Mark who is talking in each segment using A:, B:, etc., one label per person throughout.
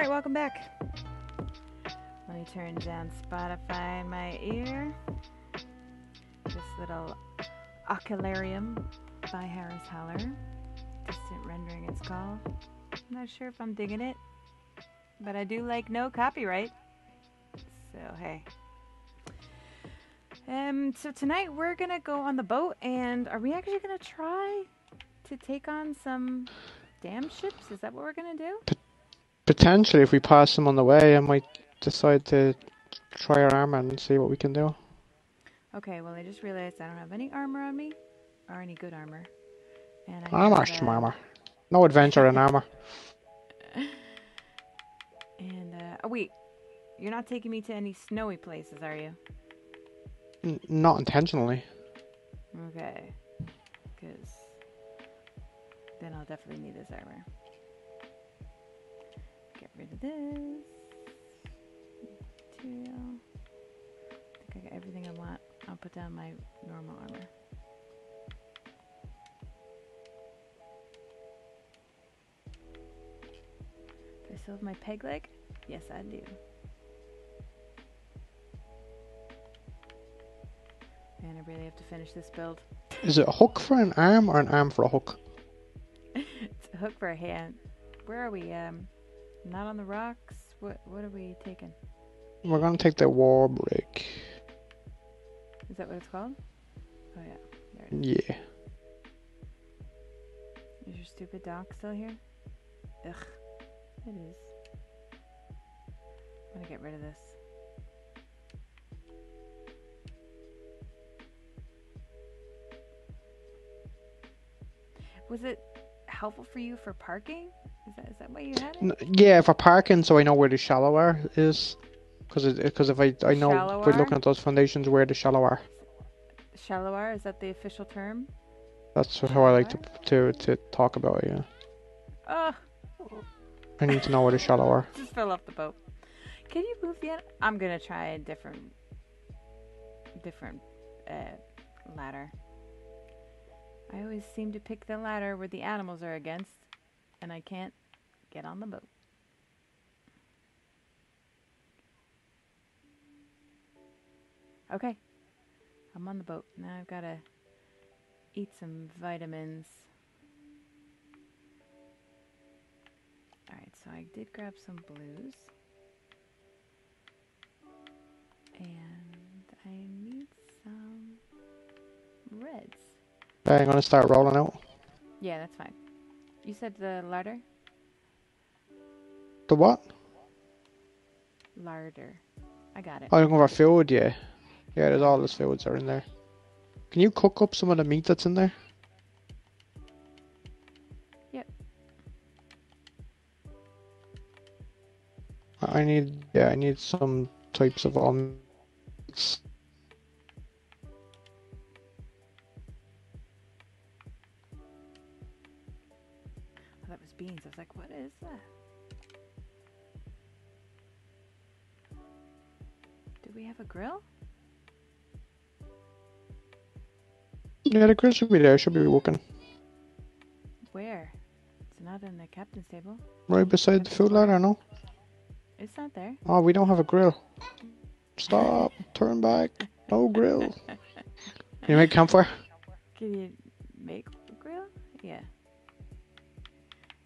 A: All right, welcome back. Let me turn down Spotify in my ear. This little Ocularium by Harris Heller. Distant rendering, it's called. I'm not sure if I'm digging it, but I do like no copyright. So, hey. Um, so tonight we're gonna go on the boat, and are we actually gonna try to take on some damn ships? Is that what we're gonna do?
B: Potentially, if we pass them on the way, I might decide to try our armor and see what we can do.
A: Okay, well I just realized I don't have any armor on me, or any good armor. And I
B: Armor,
A: uh,
B: armor. No adventure in armor.
A: And uh, oh wait, you're not taking me to any snowy places, are you?
B: N- not intentionally.
A: Okay, because then I'll definitely need this armor. Rid of this material. I think I got everything I want. I'll put down my normal armor. Do I still have my peg leg? Yes, I do. Man, I really have to finish this build.
B: Is it a hook for an arm or an arm for a hook?
A: it's a hook for a hand. Where are we? Um, not on the rocks. What What are we taking?
B: We're gonna take the wall break.
A: Is that what it's called? Oh yeah, there it is.
B: Yeah.
A: Is your stupid dock still here? Ugh, it is. I'm gonna get rid of this. Was it helpful for you for parking? Is that is that why you had it?
B: Yeah, for parking, so I know where the shallow are is. Because because if I I know
A: Shallow
B: by
A: are?
B: looking at those foundations where the shallow are.
A: Shallower is that the official term?
B: That's how I like to to to talk about it. Yeah.
A: Ugh.
B: I need to know where the shallow are.
A: Just fell off the boat. Can you move yet? I'm gonna try a different, different uh, ladder. I always seem to pick the ladder where the animals are against, and I can't get on the boat. Okay, I'm on the boat now. I've gotta eat some vitamins. Alright, so I did grab some blues. And I need some reds.
B: I'm gonna start rolling out.
A: Yeah, that's fine. You said the larder?
B: The what?
A: Larder. I got it.
B: Oh, you're food, yeah. Yeah, there's all those foods are in there. Can you cook up some of the meat that's in there?
A: Yep.
B: I need, yeah, I need some types of all
A: beans. I was like, what is that? Do we have a grill?
B: Yeah, the grill should be there. Should be working
A: Where? It's not in the captain's table.
B: right beside the food ladder. No.
A: It's not there.
B: Oh, we don't have a grill. Stop. Turn back. No grill. Can you make campfire?
A: Can you make a grill? Yeah.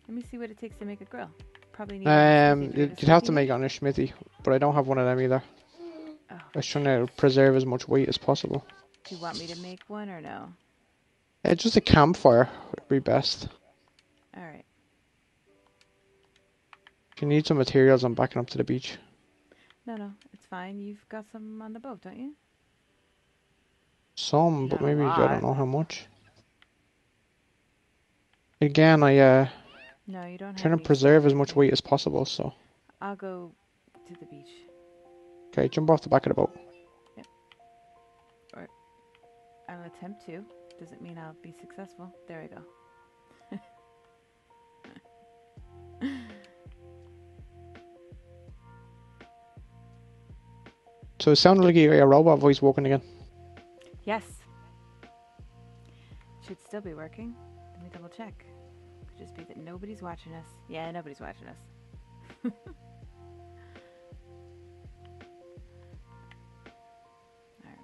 A: Let me see what it takes to make a grill. Probably need.
B: Um,
A: smithy to do
B: you'd have to make it on a smithy, but I don't have one of them either.
A: Oh,
B: I was trying to preserve as much weight as possible.
A: do you want me to make one or no?
B: Uh, just a campfire would be best.
A: All right.
B: If you need some materials, I'm backing up to the beach.
A: No, no, it's fine. You've got some on the boat, don't you?
B: Some, but
A: Not a
B: maybe I don't know how much. Again, I uh
A: No, you don't. have
B: trying to preserve as much weight as possible. So,
A: I'll go to the beach.
B: okay, jump off the back of the boat. Yep.
A: Or I'll attempt to. Doesn't mean I'll be successful. There we go.
B: So it sounded like you got your robot voice working again.
A: Yes. Should still be working. Let me double check. Could just be that nobody's watching us. Yeah, nobody's watching us. I'm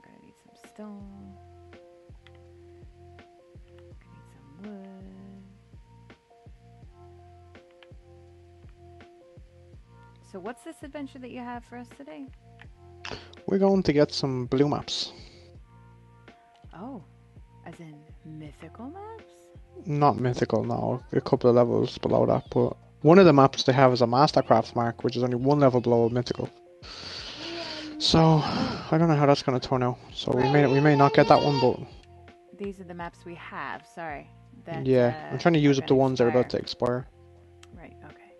A: gonna need some stone. Gonna need some wood. So what's this adventure that you have for us today?
B: We're going to get some blue maps.
A: Oh, as in mythical maps?
B: Not mythical now, a couple of levels below that, but one of the maps they have is a Mastercraft mark, which is only one level below mythical. So I don't know how that's gonna turn out. So we may we may not get that one, but
A: These are the maps we have. Sorry. That,
B: yeah,
A: uh,
B: I'm trying to use up the ones that are about to
A: expire.
B: expire.
A: Right. Okay.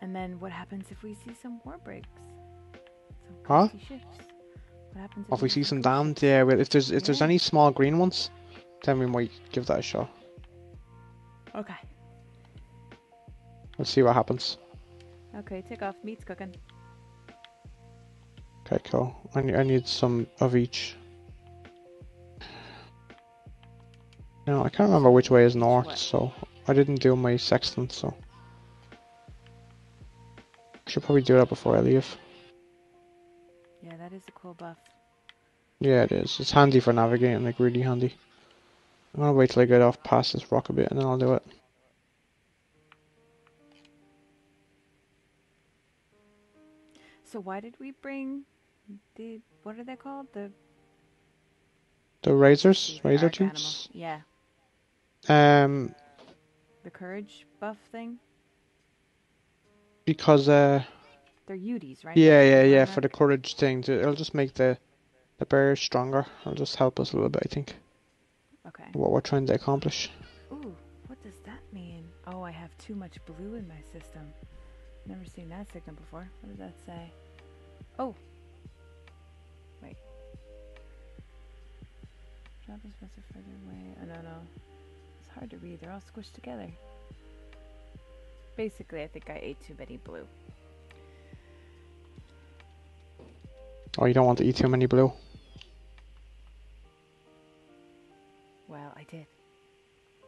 A: And then what happens if we see some war breaks? Some
B: Huh?
A: What happens
B: If we see some damned, yeah. Well, if there's if there's any small green ones, then we might give that a shot.
A: Okay.
B: Let's see what happens.
A: Okay. Take off. Meat's cooking.
B: Okay, cool. I need, I need some of each. No, I can't remember which way is north,
A: what?
B: so I didn't do my sextant, so I should probably do that before I leave.
A: Yeah, that is a cool buff.
B: Yeah, it is. It's handy for navigating, like really handy. I'm gonna wait till I get off past this rock a bit, and then I'll do it.
A: So why did we bring the what are they called? The
B: The razors,
A: the
B: razor
A: arc animal. Yeah,
B: Um,
A: the courage buff thing.
B: because uh,
A: They're Udis, right?
B: yeah, yeah, yeah, for the courage thing, to, it'll just make the the bears stronger. It'll just help us a little bit, I think. What we're trying to accomplish.
A: Ooh, what does that mean? Oh, I have too much blue in my system. Never seen that signal before. What does that say? Oh. Wait. Drop is supposed to further away. Oh, no, no. It's hard to read. They're all squished together. Basically, I think I ate too many blue.
B: Oh, you don't want to eat too many blue.
A: Well, I did.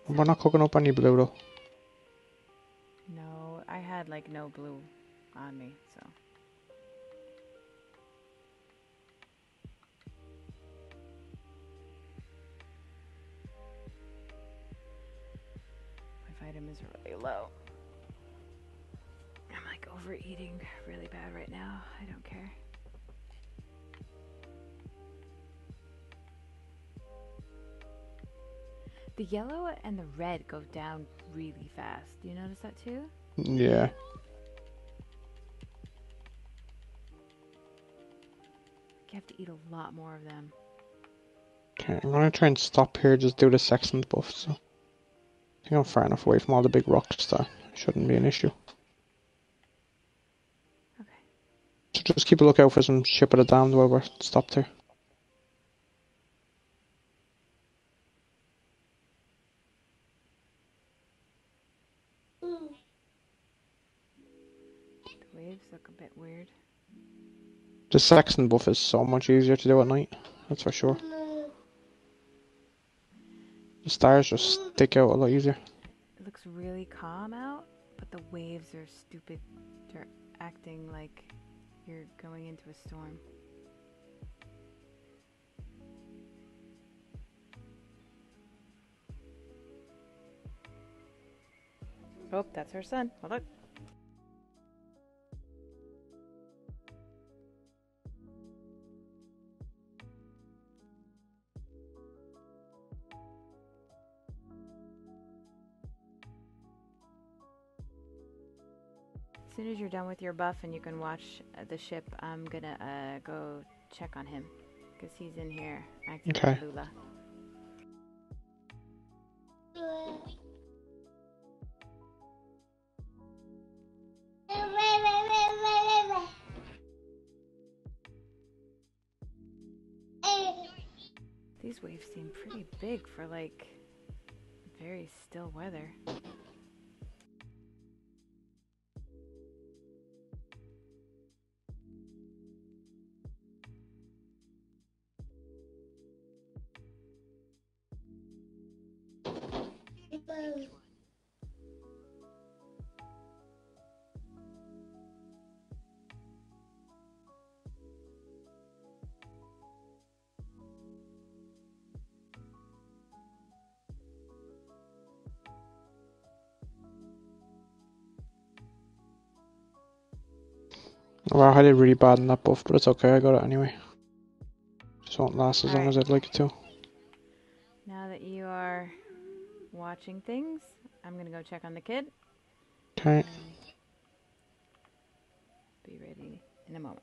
B: We're not cooking up any blue though.
A: No, I had like no blue on me, so. My vitamins are really low. I'm like overeating really bad right now. I don't care. The yellow and the red go down really fast. Do you notice that too?
B: Yeah.
A: You have to eat a lot more of them.
B: Okay, I'm gonna try and stop here, just do the sextant buff, so. I think I'm far enough away from all the big rocks that shouldn't be an issue.
A: Okay.
B: So just keep a lookout for some ship of the dam while we're stopped here.
A: The
B: sextant buff is so much easier to do at night, that's for sure. The stars just stick out a lot easier.
A: It looks really calm out, but the waves are stupid. They're acting like you're going into a storm. Oh, that's her son. Well, look. Soon as you're done with your buff and you can watch uh, the ship, I'm gonna uh, go check on him because he's in here acting like
B: Okay.
A: Lula. These waves seem pretty big for like very still weather.
B: I did really bad in that buff, but it's okay, I got it anyway. Just won't last as long
A: Alright.
B: as I'd like it to.
A: Now that you are watching things, I'm gonna go check on the kid.
B: Okay.
A: Um, be ready in a moment.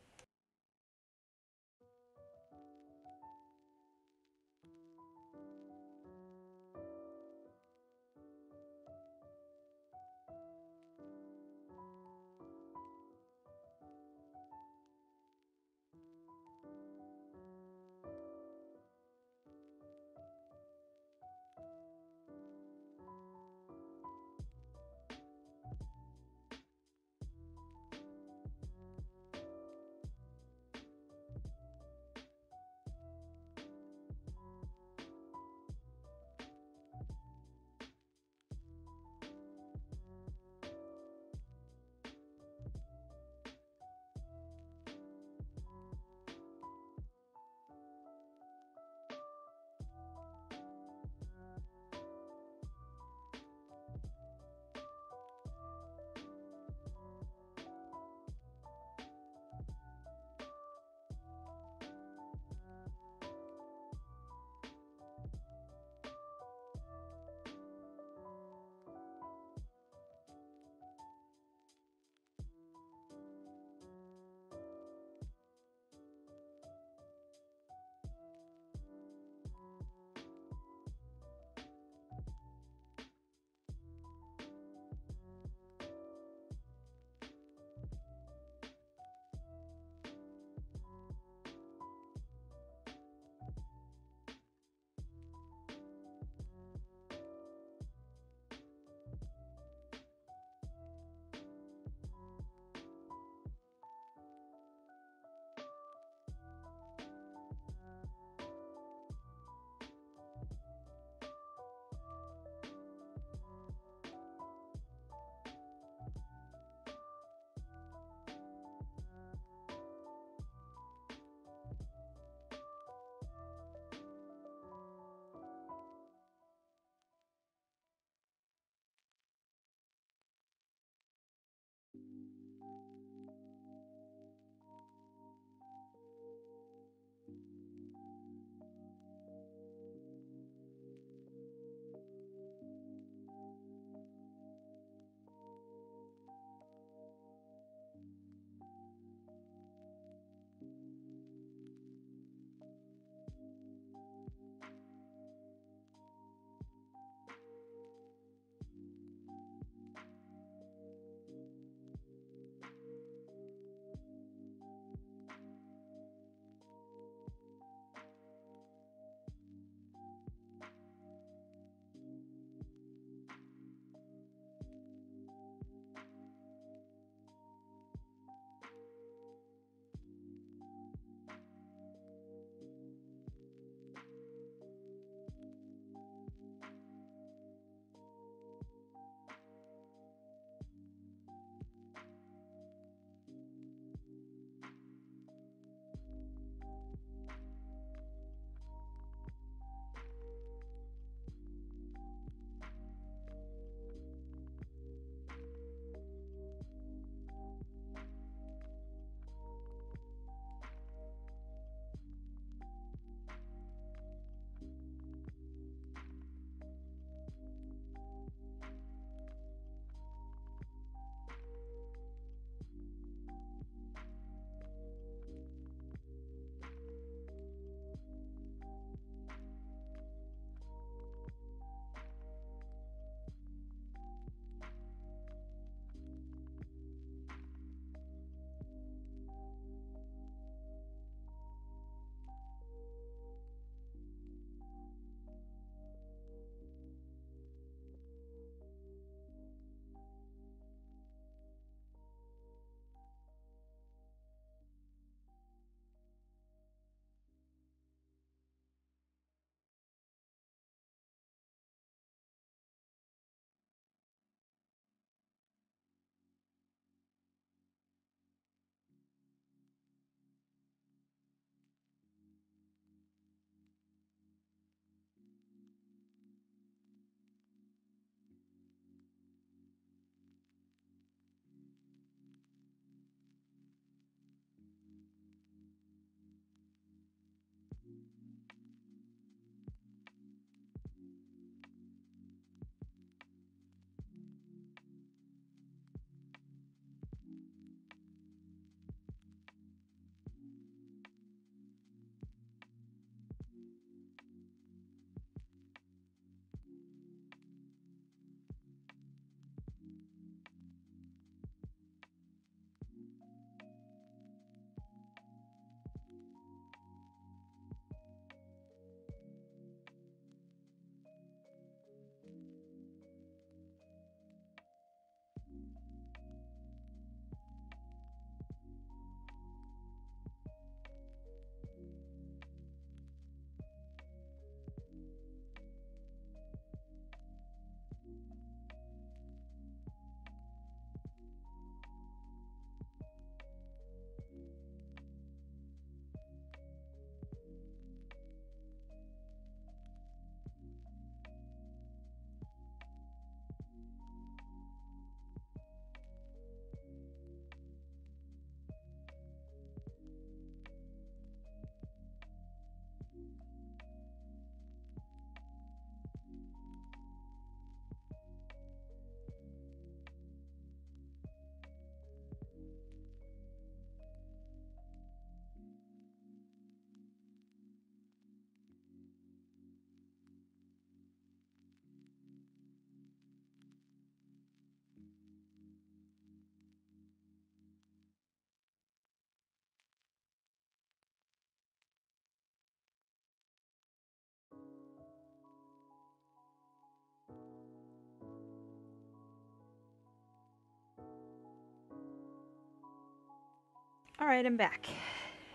A: All right, I'm back.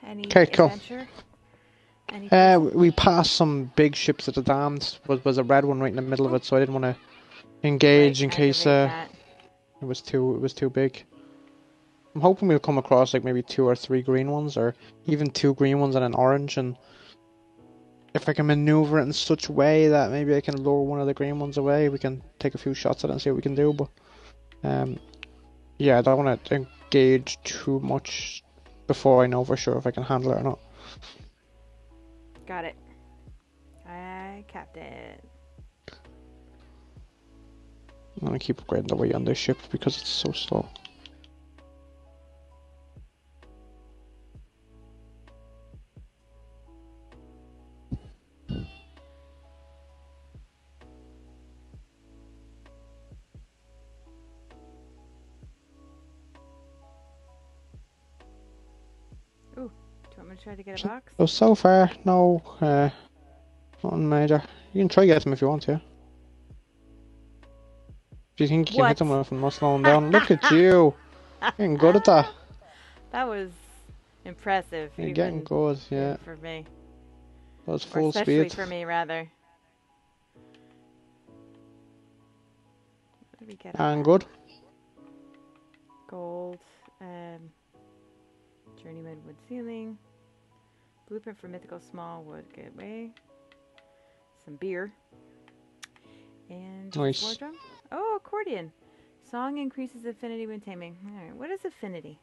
A: Any
B: 'Kay, cool. Uh, we passed some big ships at the dams. Was was a red one right in the middle of it, so I didn't want to engage
A: Right,
B: in case uh, it was too it was too big. I'm hoping we'll come across like maybe two or three green ones, or even two green ones and an orange, and if I can maneuver it in such a way that maybe I can lure one of the green ones away, we can take a few shots at it and see what we can do. But um, yeah, I don't want to engage too much before I know for sure if I can handle it or not.
A: Got it. I capped it.
B: I'm gonna keep upgrading the weight on this ship because it's so slow.
A: Try to get a box?
B: So so far, no, uh, nothing major. You can try get them if you want to. If you think you can
A: What?
B: hit them with them, not slow them down. Look at you, getting good at that.
A: That was impressive.
B: You're getting good, yeah.
A: For me.
B: That was full
A: especially
B: speed.
A: for me, rather. What did we
B: And good.
A: Gold. Um, journeyman wood ceiling. Blueprint for mythical small wood gateway. Some beer. And
B: Nice.
A: Oh, accordion. Song increases affinity when taming. Alright, what is affinity?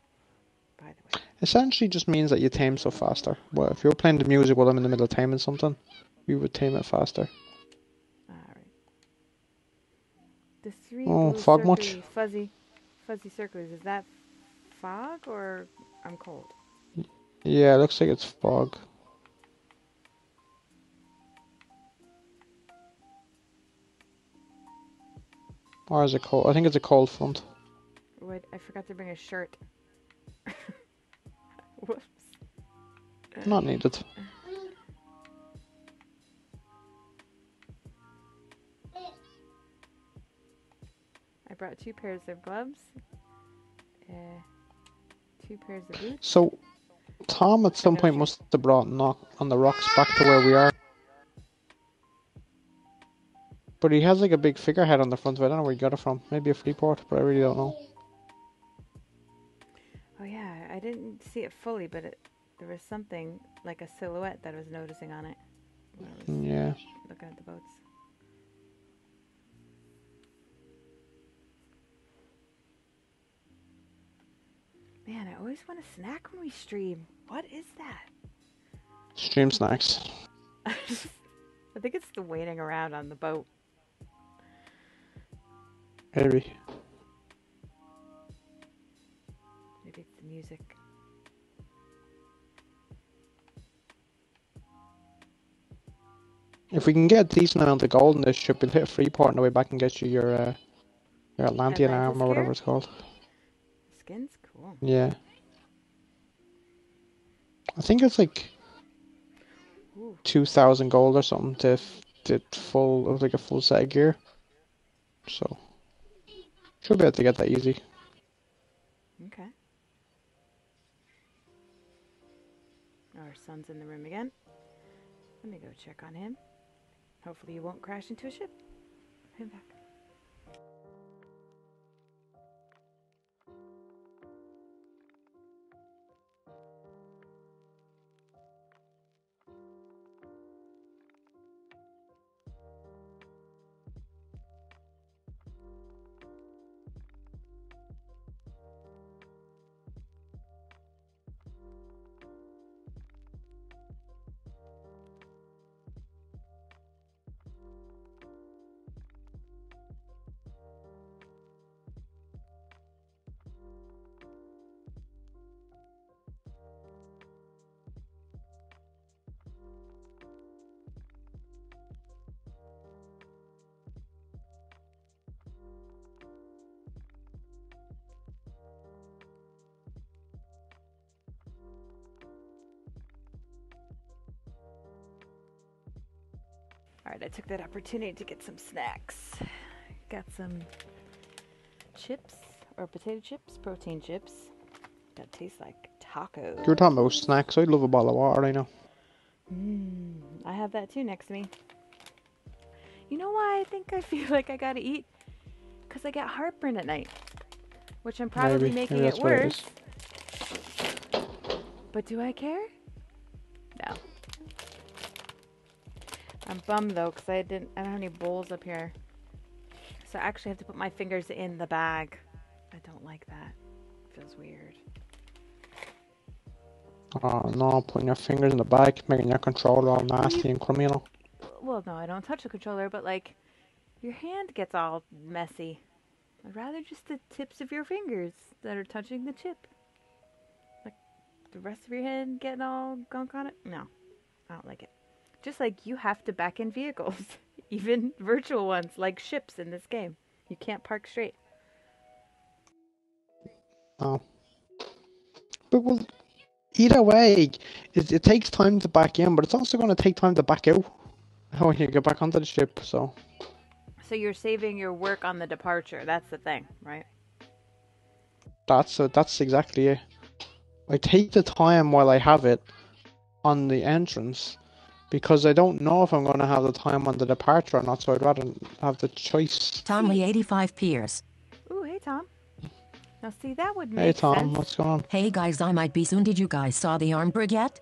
A: By the way.
B: Essentially, just means that you tame so faster. Well, if you're playing the music while I'm in the middle of taming something, we would tame it faster.
A: The three
B: Oh, fog much?
A: fuzzy fuzzy circles, is that fog or I'm cold?
B: Yeah, it looks like it's fog. Or is it cold? I think it's a cold front.
A: What I forgot to bring a shirt. Whoops.
B: Not needed.
A: I brought two pairs of gloves. Uh, two pairs of boots.
B: So, Tom at some point must have brought knock on the rocks back to where we are. But he has like a big figurehead on the front of it. I don't know where he got it from. Maybe a Freeport, but I really don't know.
A: Oh yeah, I didn't see it fully, but it, there was something like a silhouette that I was noticing on it when I was
B: Yeah.
A: looking at the boats. Man, I always want a snack when we stream. What is that?
B: Stream snacks.
A: I think it's the waiting around on the boat.
B: Maybe.
A: Maybe it's the music.
B: If we can get a decent amount of gold in this ship, we'll hit Freeport on the way back and get you your uh, your Atlantean
A: Atlantis
B: arm or whatever
A: gear?
B: it's called.
A: Skins?
B: Yeah. I think it's like two thousand gold or something to to full like a full set of gear. So should be able to get that easy.
A: Okay. Our son's in the room again. Let me go check on him. Hopefully he won't crash into a ship. Him back. Alright, I took that opportunity to get some snacks. Got some chips, or potato chips, protein chips. That tastes like
B: tacos. You're talking about snacks. I'd love a bottle of water, I know.
A: Mm, I have that too next to me. You know why I think I feel like I gotta eat? Because I get heartburn at night. Which I'm probably
B: Maybe.
A: making
B: Maybe
A: it
B: what it
A: worse. But do I care? I'm bummed though, because I didn't I don't have any bowls up here. So I actually have to put my fingers in the bag. I don't like that. feels weird.
B: Oh no, putting your fingers in the bag, making your controller all nasty and know.
A: Well, no, I don't touch the controller, but like your hand gets all messy. I'd rather just the tips of your fingers that are touching the chip. Like the rest of your hand getting all gunk on it. No, I don't like it. Just like you have to back in vehicles, even virtual ones like ships in this game. You can't park straight.
B: Oh. But well, either way, it, it takes time to back in, but it's also going to take time to back out when you get back onto the ship. So
A: So you're saving your work on the departure. That's the thing, right?
B: that's uh, that's exactly it. I take the time while I have it on the entrance because I don't know if I'm going to have the time on the departure or not. So I'd rather have the choice.
C: Tom Lee 85 Piers.
A: Ooh, hey Tom. Now see that would make
B: Hey Tom,
A: sense.
B: what's going on?
C: Hey guys, I might be soon. Did you guys saw the arm brig yet?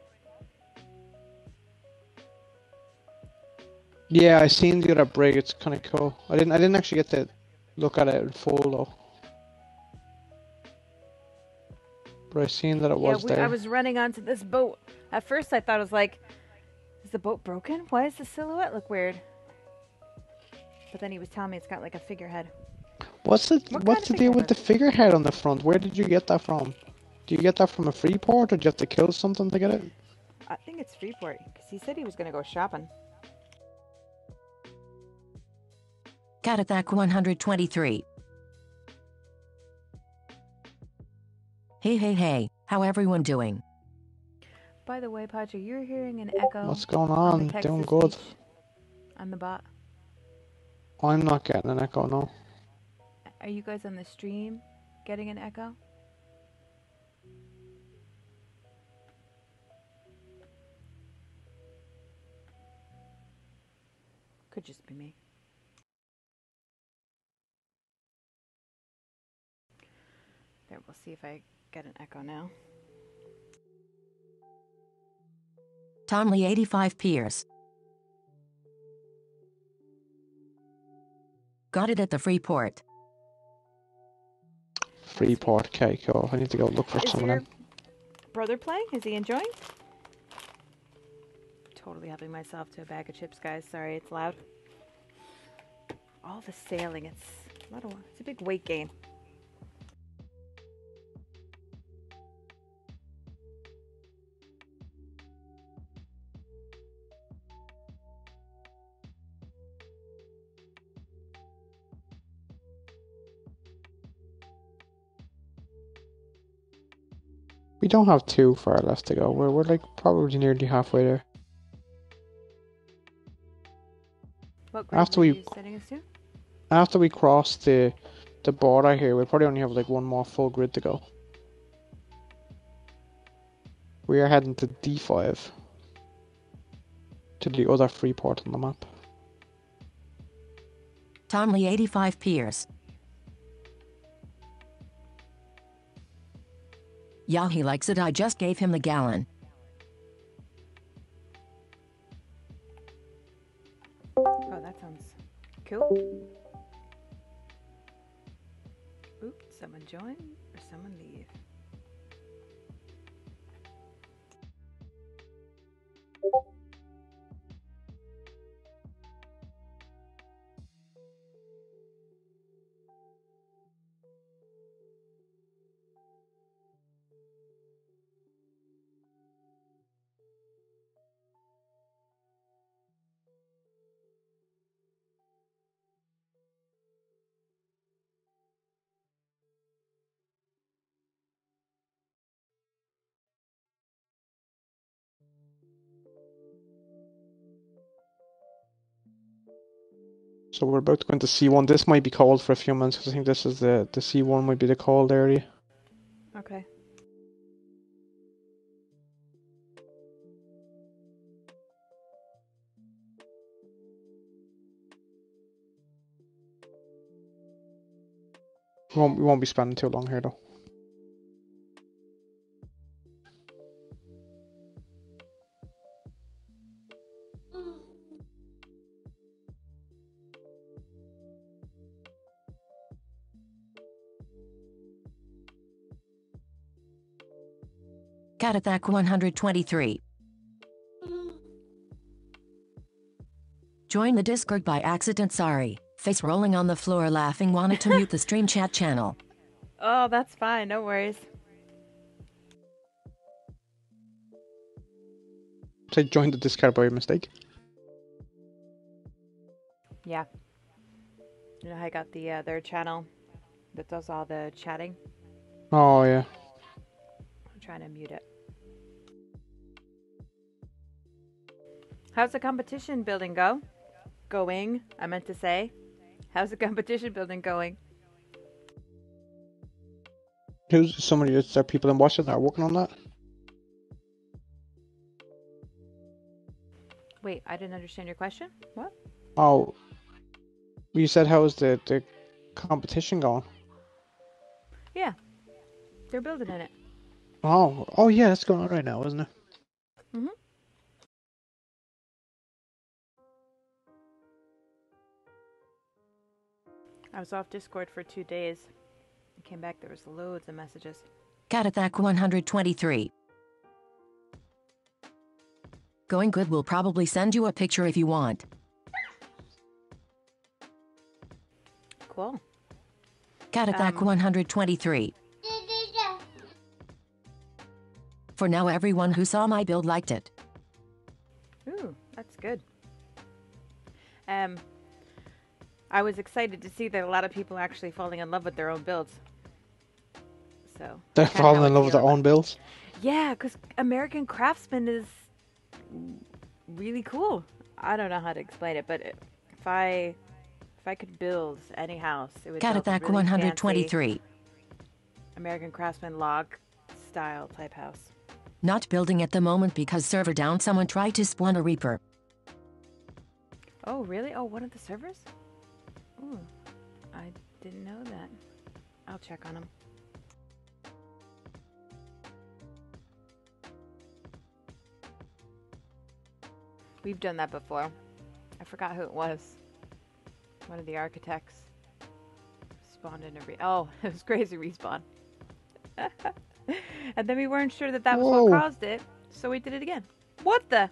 B: Yeah, I seen the other brig. It's kind of cool. I didn't. I didn't actually get to look at it in full though. But I seen that it was
A: yeah, we,
B: there.
A: I was running onto this boat. At first, I thought it was like, is the boat broken? Why does the silhouette look weird? But then he was telling me it's got like a figurehead.
B: What's the
A: What
B: What's the deal with the
A: figurehead?
B: figurehead on the front? Where did you get that from? Do you get that from a free port, or do you have to kill something to get it?
A: I think it's Freeport because he said he was gonna go shopping.
C: Katathak 123. Hey hey hey, how everyone doing?
A: By the way, Padre, you're hearing an echo.
B: What's going
A: on
B: on? Doing good.
A: On the bot.
B: I'm not getting an echo, no.
A: Are you guys on the stream getting an echo? Could just be me. There, we'll see if I get an echo now.
C: Tom Lee 85 Piers. Got it at the free port.
B: Free port, okay, oh, cool. I need to go look for
A: Is
B: some of them.
A: brother playing? Is he enjoying? Totally helping myself to a bag of chips, guys. Sorry, it's loud. All the sailing, it's a lot of, it's a big weight gain.
B: We don't have too far left to go. We're we're like probably nearly halfway there.
A: What
B: After
A: were
B: we-
A: you setting us to?
B: After we cross the the border here, we probably only have like one more full grid to go. We are heading to D5. To the other free port on the map.
C: Tom Lee 85 Piers. Yeah, he likes it. I just gave him the gallon.
A: Oh, that sounds cool. Oop, someone join or someone leave.
B: So we're about to go into C1. This might be cold for a few months because I think this is the, the C1 might be the cold area.
A: Okay.
B: We won't, we won't be spending too long here though.
C: Catathak 123. Join the Discord by accident, sorry. Face rolling on the floor laughing wanted to mute the stream chat channel.
A: Oh, that's fine. No worries.
B: Say join the Discord by mistake.
A: Yeah. You know I got the uh, their channel that does all the chatting?
B: Oh yeah.
A: I'm trying to mute it. How's the competition building go? Going, I meant to say. How's the competition building going?
B: Who's somebody? Is there people in Washington that are working on that?
A: Wait, I didn't understand your question. What?
B: Oh, you said how's the the competition going?
A: Yeah. They're building in it.
B: Oh, oh yeah, that's going on right now, isn't it?
A: Mhm. I was off Discord for two days. I came back, there was loads of messages.
C: Catathak 123. Going good will probably send you a picture if you want.
A: Cool.
C: Catathak
A: Um,
C: 123. For now, everyone who saw my build liked it.
A: Ooh, that's good. Um, I was excited to see that a lot of people are actually falling in love with their own builds. So
B: They're
A: I kinda know
B: falling in love with their
A: about-
B: own builds.
A: Yeah, because American Craftsman is really cool. I don't know how to explain it, but if I if I could build any house, it would build
C: Catathak
A: really
C: 123.
A: American Craftsman log style type house.
C: Not building at the moment because server down someone tried to spawn a Reaper.
A: Oh, really? Oh, one of the servers? Ooh, I didn't know that. I'll check on them. We've done that before. I forgot who it was. One of the architects spawned in a re- oh, it was crazy respawn. and then we weren't sure that that was what caused it, so we did it again. What the?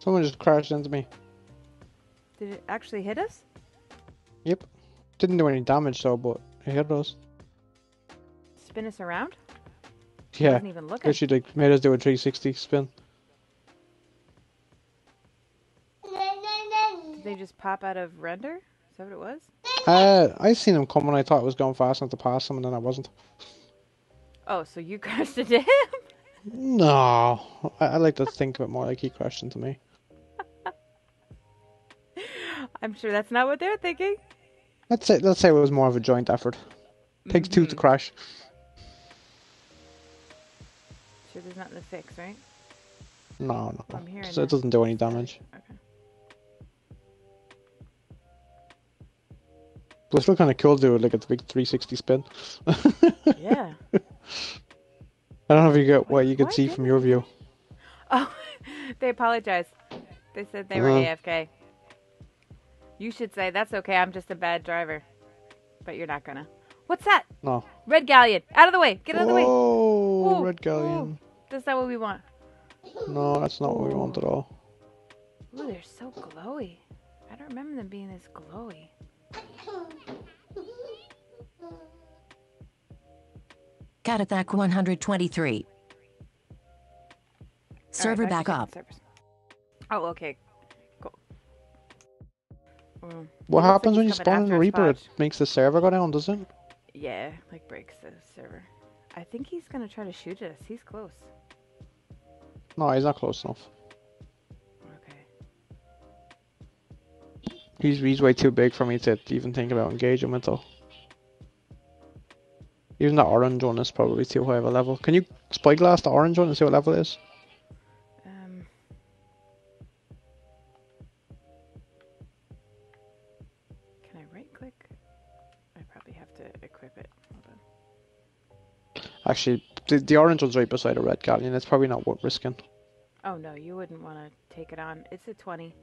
B: Someone just crashed into me.
A: Did it actually hit us?
B: Yep. Didn't do any damage though, but it hit us.
A: Spin us around? I
B: Yeah.
A: wasn't even looking.
B: Literally like made us do a 360 spin.
A: Did they just pop out of render? Is that what it was?
B: Uh, I seen him coming. And I thought it was going fast enough to pass him, and then I wasn't.
A: Oh, so you crashed into him?
B: No, I, I like to think of it more like he crashed into me.
A: I'm sure that's not what they're thinking.
B: Let's say let's say it was more of a joint effort. Takes two to
A: Mhm.
B: crash.
A: Sure, there's nothing to fix, right?
B: No, no, so it doesn't do any damage.
A: Okay.
B: But it's still kind of cool to do like a big 360 spin.
A: Yeah.
B: I don't know if you get what you could see from your view.
A: Oh, they apologized. They said they were
B: Uh-huh.
A: AFK. You should say, that's okay, I'm just a bad driver. But you're not gonna. What's that?
B: No.
A: Red Galleon! Out of the way! Get out of the way!
B: Oh, red galleon.
A: That's not what we want.
B: No, that's not what we want at all.
A: Ooh, they're so glowy. I don't remember them being this glowy.
C: Catathak 123. Server
A: Alright,
C: back
A: checking
C: up.
A: servers. Oh, okay. Mm.
B: What
A: It looks like
B: happens when you spawn in Reaper? It makes the server go down, does it?
A: Yeah, like breaks the server. I think he's gonna try to shoot us. He's close.
B: No, he's not close enough.
A: Okay.
B: He's he's way too big for me to even think about engaging with though. Even the orange one is probably too high of a level. Can you spyglass the orange one and see what level it is? Actually, the, the orange one's right beside a red galleon. It's probably not worth risking.
A: Oh no, you wouldn't want to take it on. It's a 20.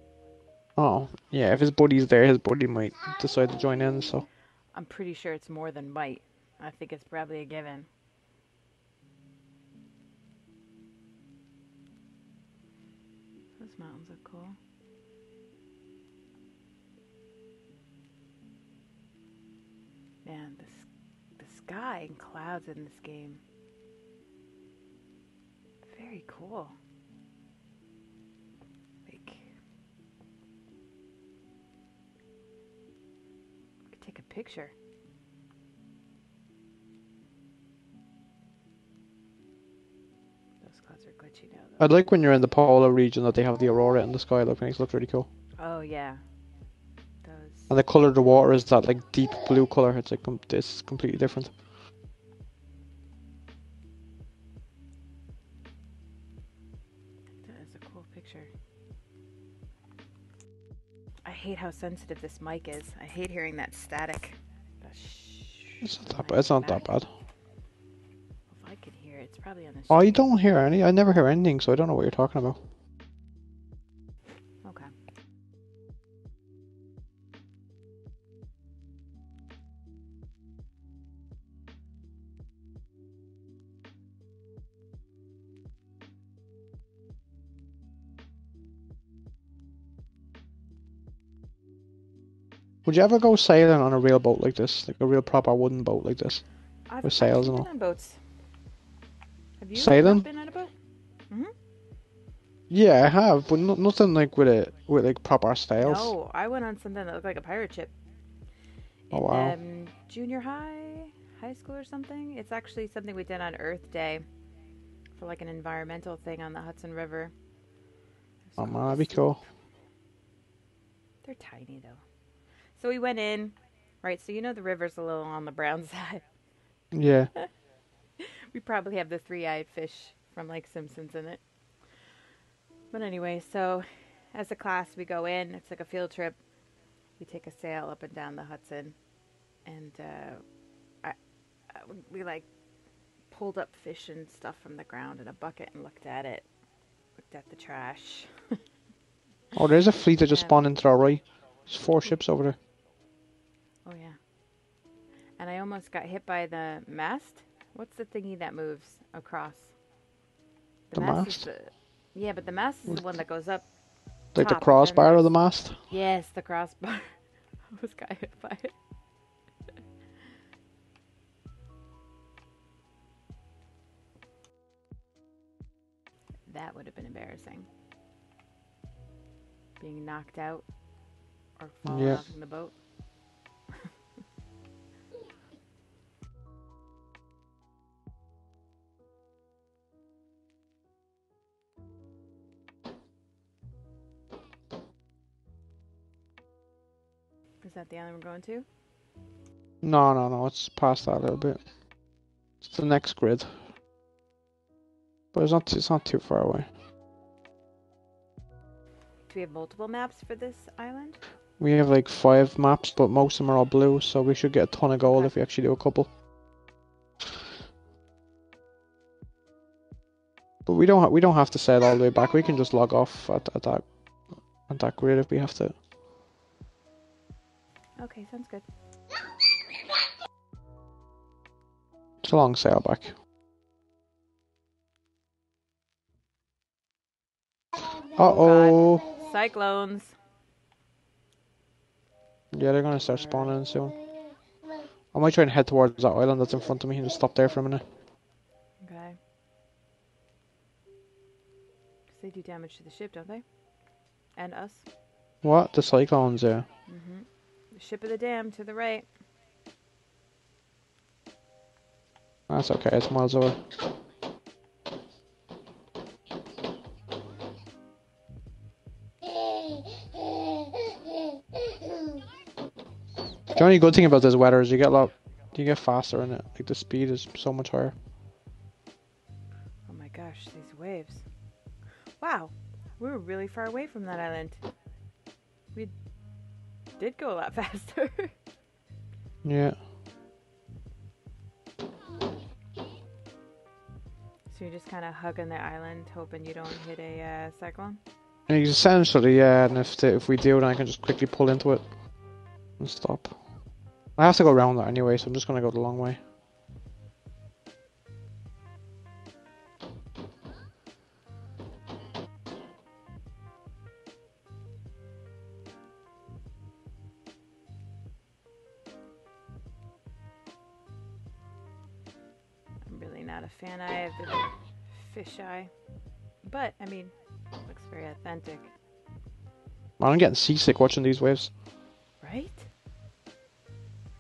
B: Oh, yeah, if his buddy's there, his buddy might decide to join in, so.
A: I'm pretty sure it's more than might. I think it's probably a given. Those mountains are cool. Man, the, s- the sky and clouds in this game. Very cool. Like, could take a picture. Those clouds are glitchy now, though.
B: I'd like when you're in the polar region that they have the aurora in the sky. Look, makes it look really cool.
A: Oh yeah.
B: And the color of the water is that like deep blue color. It's like com- it's completely different.
A: That is a cool picture. I hate how sensitive this mic is. I hate hearing that static. That.
B: It's not that bad.
A: I
B: It's not that bad.
A: If I could hear it, it's probably on the.
B: Oh, you don't hear any? I never hear anything, so I don't know what you're talking about. Would you ever go sailing on a real boat like this, like a real proper wooden boat like this?
A: I've,
B: With sails
A: I've
B: and
A: been
B: all.
A: on boats. Have you
B: Sailing?
A: been on a boat?
B: Yeah, I have, but no, nothing like with it with like proper sails.
A: No, I went on something that looked like a pirate ship.
B: Oh,
A: in,
B: wow.
A: Um, junior high, high school or something. It's actually something we did on Earth Day for like an environmental thing on the Hudson River.
B: Oh man, that'd be cool.
A: They're tiny though. So we went in, right? So you know the river's a little on the brown side.
B: Yeah.
A: We probably have the three-eyed fish from like Simpsons in it. But anyway, so as a class we go in. It's like a field trip. We take a sail up and down the Hudson, and uh, I, I, we like pulled up fish and stuff from the ground in a bucket and looked at it. Looked at the trash.
B: Oh, there's a fleet that just
A: Yeah.
B: spawned into our right. There's four ships over there.
A: Oh yeah. And I almost got hit by the mast. What's the thingy that moves across?
B: The
A: Is
B: mast?
A: the, yeah, but the mast is the one that goes up.
B: Like the
A: Top, then
B: crossbar of the mast.
A: Yes, the crossbar. I almost got hit by it. That would have been embarrassing. Being knocked out or falling
B: Yeah.
A: off in the boat. Is that the island we're going to?
B: No, no, no. It's past that a little bit. It's the next grid. But it's not. It's not too far away.
A: Do we have multiple maps for this island?
B: We have like five maps, but most of them are all blue, so we should get a ton of gold
A: Okay.
B: if we actually do a couple. But we don't. Ha- we don't have to sail all the way back. We can just log off at, at that at that grid if we have to.
A: Okay, sounds good.
B: It's a long sail back. Uh oh.
A: Cyclones.
B: Yeah, they're gonna start spawning soon. I might try and head towards that island that's in front of me and just stop there for a minute.
A: Okay. 'Cause they do damage to the ship, don't they? And us.
B: What? The cyclones, yeah.
A: Mm-hmm. The ship of the damned to the right.
B: That's okay, it's miles away. The only good thing about this weather is you get a lot, you get faster in it. Like the speed is so much higher.
A: Oh my gosh, these waves. Wow, we were really far away from that island. We did go a lot faster.
B: Yeah.
A: So you're just kind of hugging the island, hoping you don't hit a uh, cyclone.
B: Essentially, yeah. And if the, if we do, then I can just quickly pull into it and stop. I have to go around that anyway, so I'm just gonna go the long way.
A: Not a fan. I have the fisheye, but I mean, looks very authentic,
B: I'm getting seasick watching these waves.
A: right?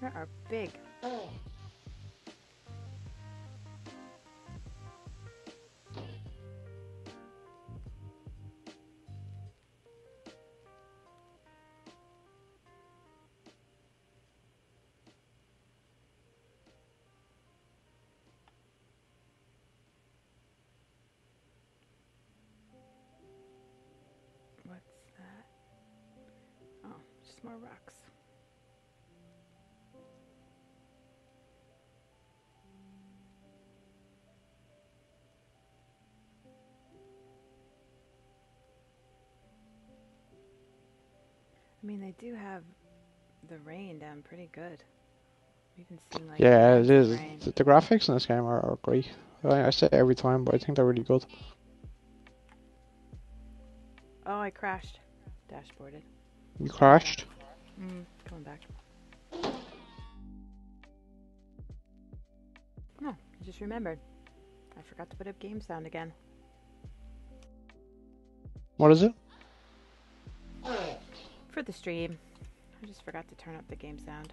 A: They are big. Mean, they do have the rain down pretty good. Even seen like
B: Yeah, it
A: tons of
B: is.
A: rain.
B: The, the graphics in this game are, are great. I, I say it every time, but I think they're really good.
A: Oh, I crashed. Dashboarded.
B: You crashed?
A: Mm, coming back. No, I just remembered. I forgot to put up game sound again.
B: What is it?
A: For the stream. I just forgot to turn up the game sound.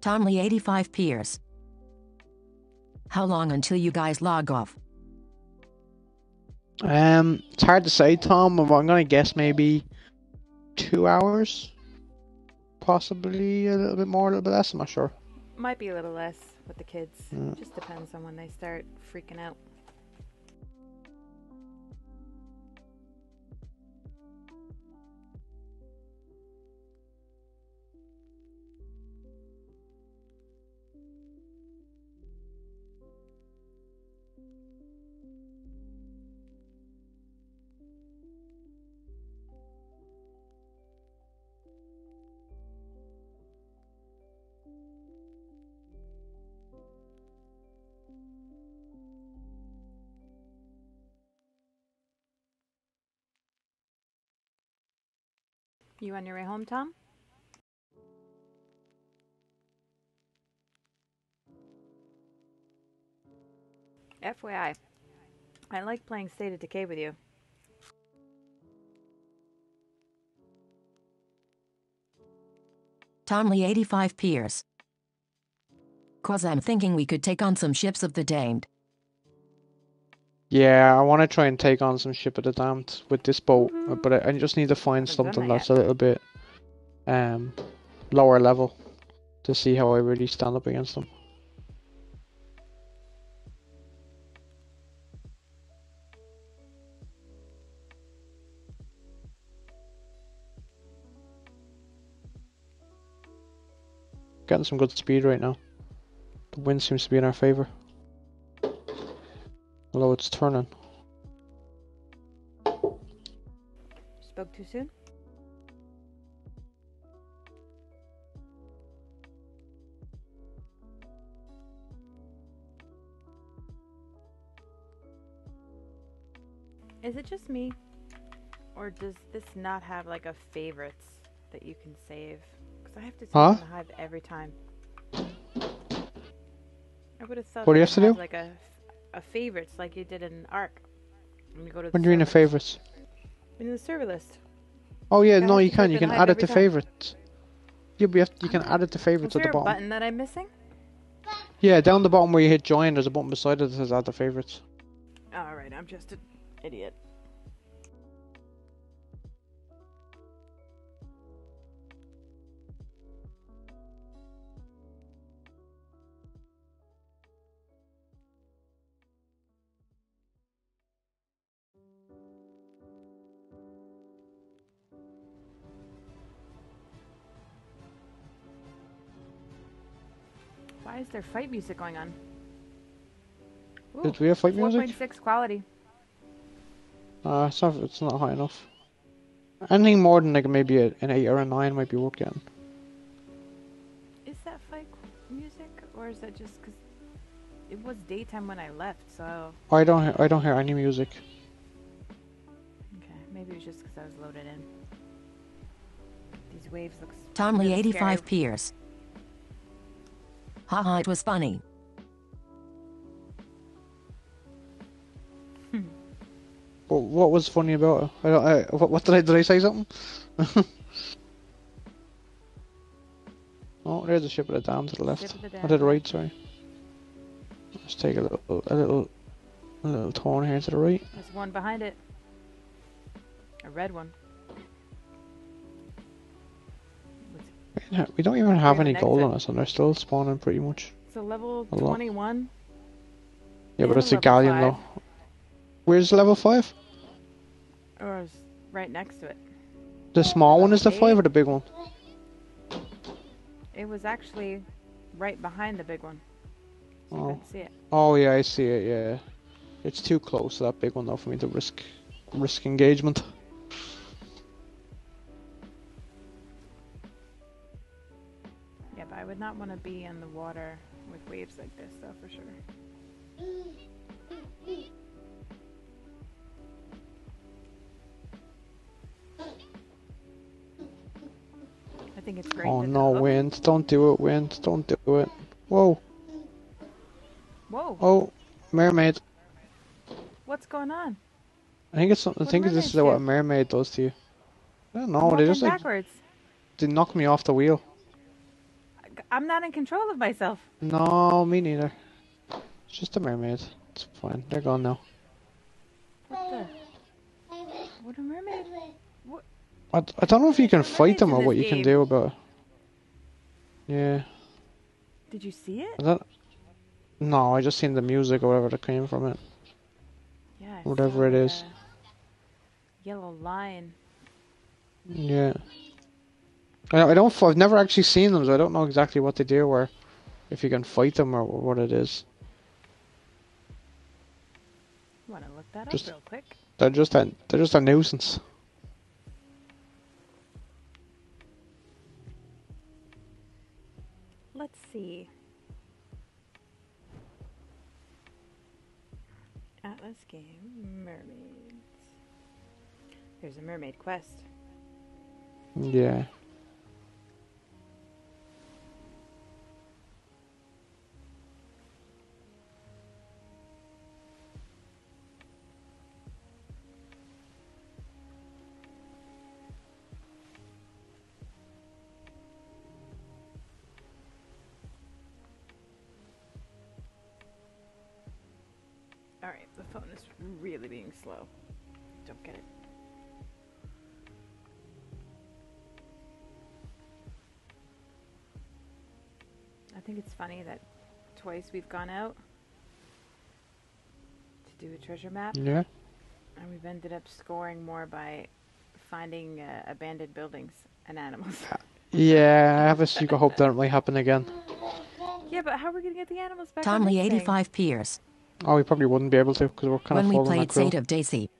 C: Tomley 85 Piers. How long until you guys log off?
B: Um, it's hard to say, Tom. I'm gonna guess maybe two hours, possibly a little bit more, a little bit less. I'm not sure.
A: Might be a little less with the kids.
B: Mm.
A: Just depends on when they start freaking out. You on your way home, Tom? FYI, I like playing State of Decay with you.
C: Tomley 85 Piers. Cause I'm thinking we could take on some ships of the damned.
B: Yeah, I want to try and take on some ship of the damned with this boat, uh,
A: Woohoo.
B: but I, I just need to find
A: Haven't
B: something that's a little bit um lower level to see how I really stand up against them. Getting some good speed right now. The wind seems to be in our favor. Although it's turning.
A: Spoke too soon? Is it just me? Or does this not have like a favorites that you can save? Because I have to save
B: Huh?
A: the hive every time. I would have thought
B: What do you have to do?
A: Like a, a favorites like you did in ARK. When you go to
B: you're in the favorites.
A: In the server list.
B: Oh yeah,
A: I
B: no, you can. You can add it to
A: time.
B: favorites. Yeah, but you, have, you can add it to favorites at
A: there
B: the
A: a
B: bottom.
A: button that I'm missing?
B: Yeah, down the bottom where you hit join, there's a button beside it that says add to favorites.
A: Alright, I'm just an idiot. There fight music going on? Ooh,
B: Did we have fight music?
A: 4.6 quality.
B: Uh, it's not, it's not high enough. Anything more than like maybe a, an 8 or a 9 might be worth getting.
A: Is that fight music, or is that just because it was daytime when I left? So
B: I don't hear, I don't hear any music.
A: okay, maybe it was just because I was loaded in. These waves look. s-
C: Tomley
A: really
C: 85
A: scary.
C: Piers. Haha, it was funny.
B: But what was funny about it? I don't, I, what, what did I, did I say something? oh, there's a ship at the damned to the left.
A: Ship at the
B: I did right, sorry. Let's take a little, a little, a little turn here to the right.
A: There's one behind it. A red one.
B: We don't even have any gold on us, and they're still spawning pretty much.
A: So level
B: A lot.
A: 21.
B: Yeah, but it's a galleon
A: five.
B: though. Where's level five?
A: Or is right next to it.
B: The small one is the
A: Eight.
B: five or the big one?
A: It was actually right behind the big one. So you
B: Oh.
A: see it.
B: Oh yeah, I see it. Yeah, it's too close to that big one though for me to risk risk engagement.
A: Would not want to be in the water with waves like this, though, for sure. I think it's great.
B: Oh
A: the
B: no,
A: look-
B: wind! Don't do it, wind! Don't do it! Whoa!
A: Whoa!
B: Oh, mermaid!
A: What's going on?
B: I think it's something. I
A: What
B: think this is what a mermaid does to you. I don't know. They just like they knock me off the wheel.
A: I'm not in control of myself.
B: No, me neither. It's just a mermaid. It's fine. They're gone now.
A: What the? What a mermaid? What?
B: I, I don't know if you can fight them or what you can do about it. Yeah.
A: Did you see it?
B: I. No, I just seen the music or whatever that came from it.
A: Yeah. I
B: Whatever
A: saw
B: it is.
A: Yellow line.
B: Yeah. I, I don't. I've never actually seen them, so I don't know exactly what they do or if you can fight them or what it is.
A: Want to look that
B: Just-
A: up real quick?
B: They're just a. They're just a nuisance.
A: Let's see. Atlas game mermaids. There's a mermaid quest.
B: Yeah.
A: Phone is really being slow. Don't get it. I think it's funny that twice we've gone out to do a treasure map,
B: Yeah.
A: and we've ended up scoring more by finding uh, abandoned buildings and animals.
B: Yeah. I have a secret hope that it might happen again.
A: yeah, but how are we gonna get the animals back? on this
C: 85 Piers.
B: Oh, we probably wouldn't be able to because we're kind
C: When
B: of
C: we
B: full on
C: played
B: that crew.
C: State of Daisy.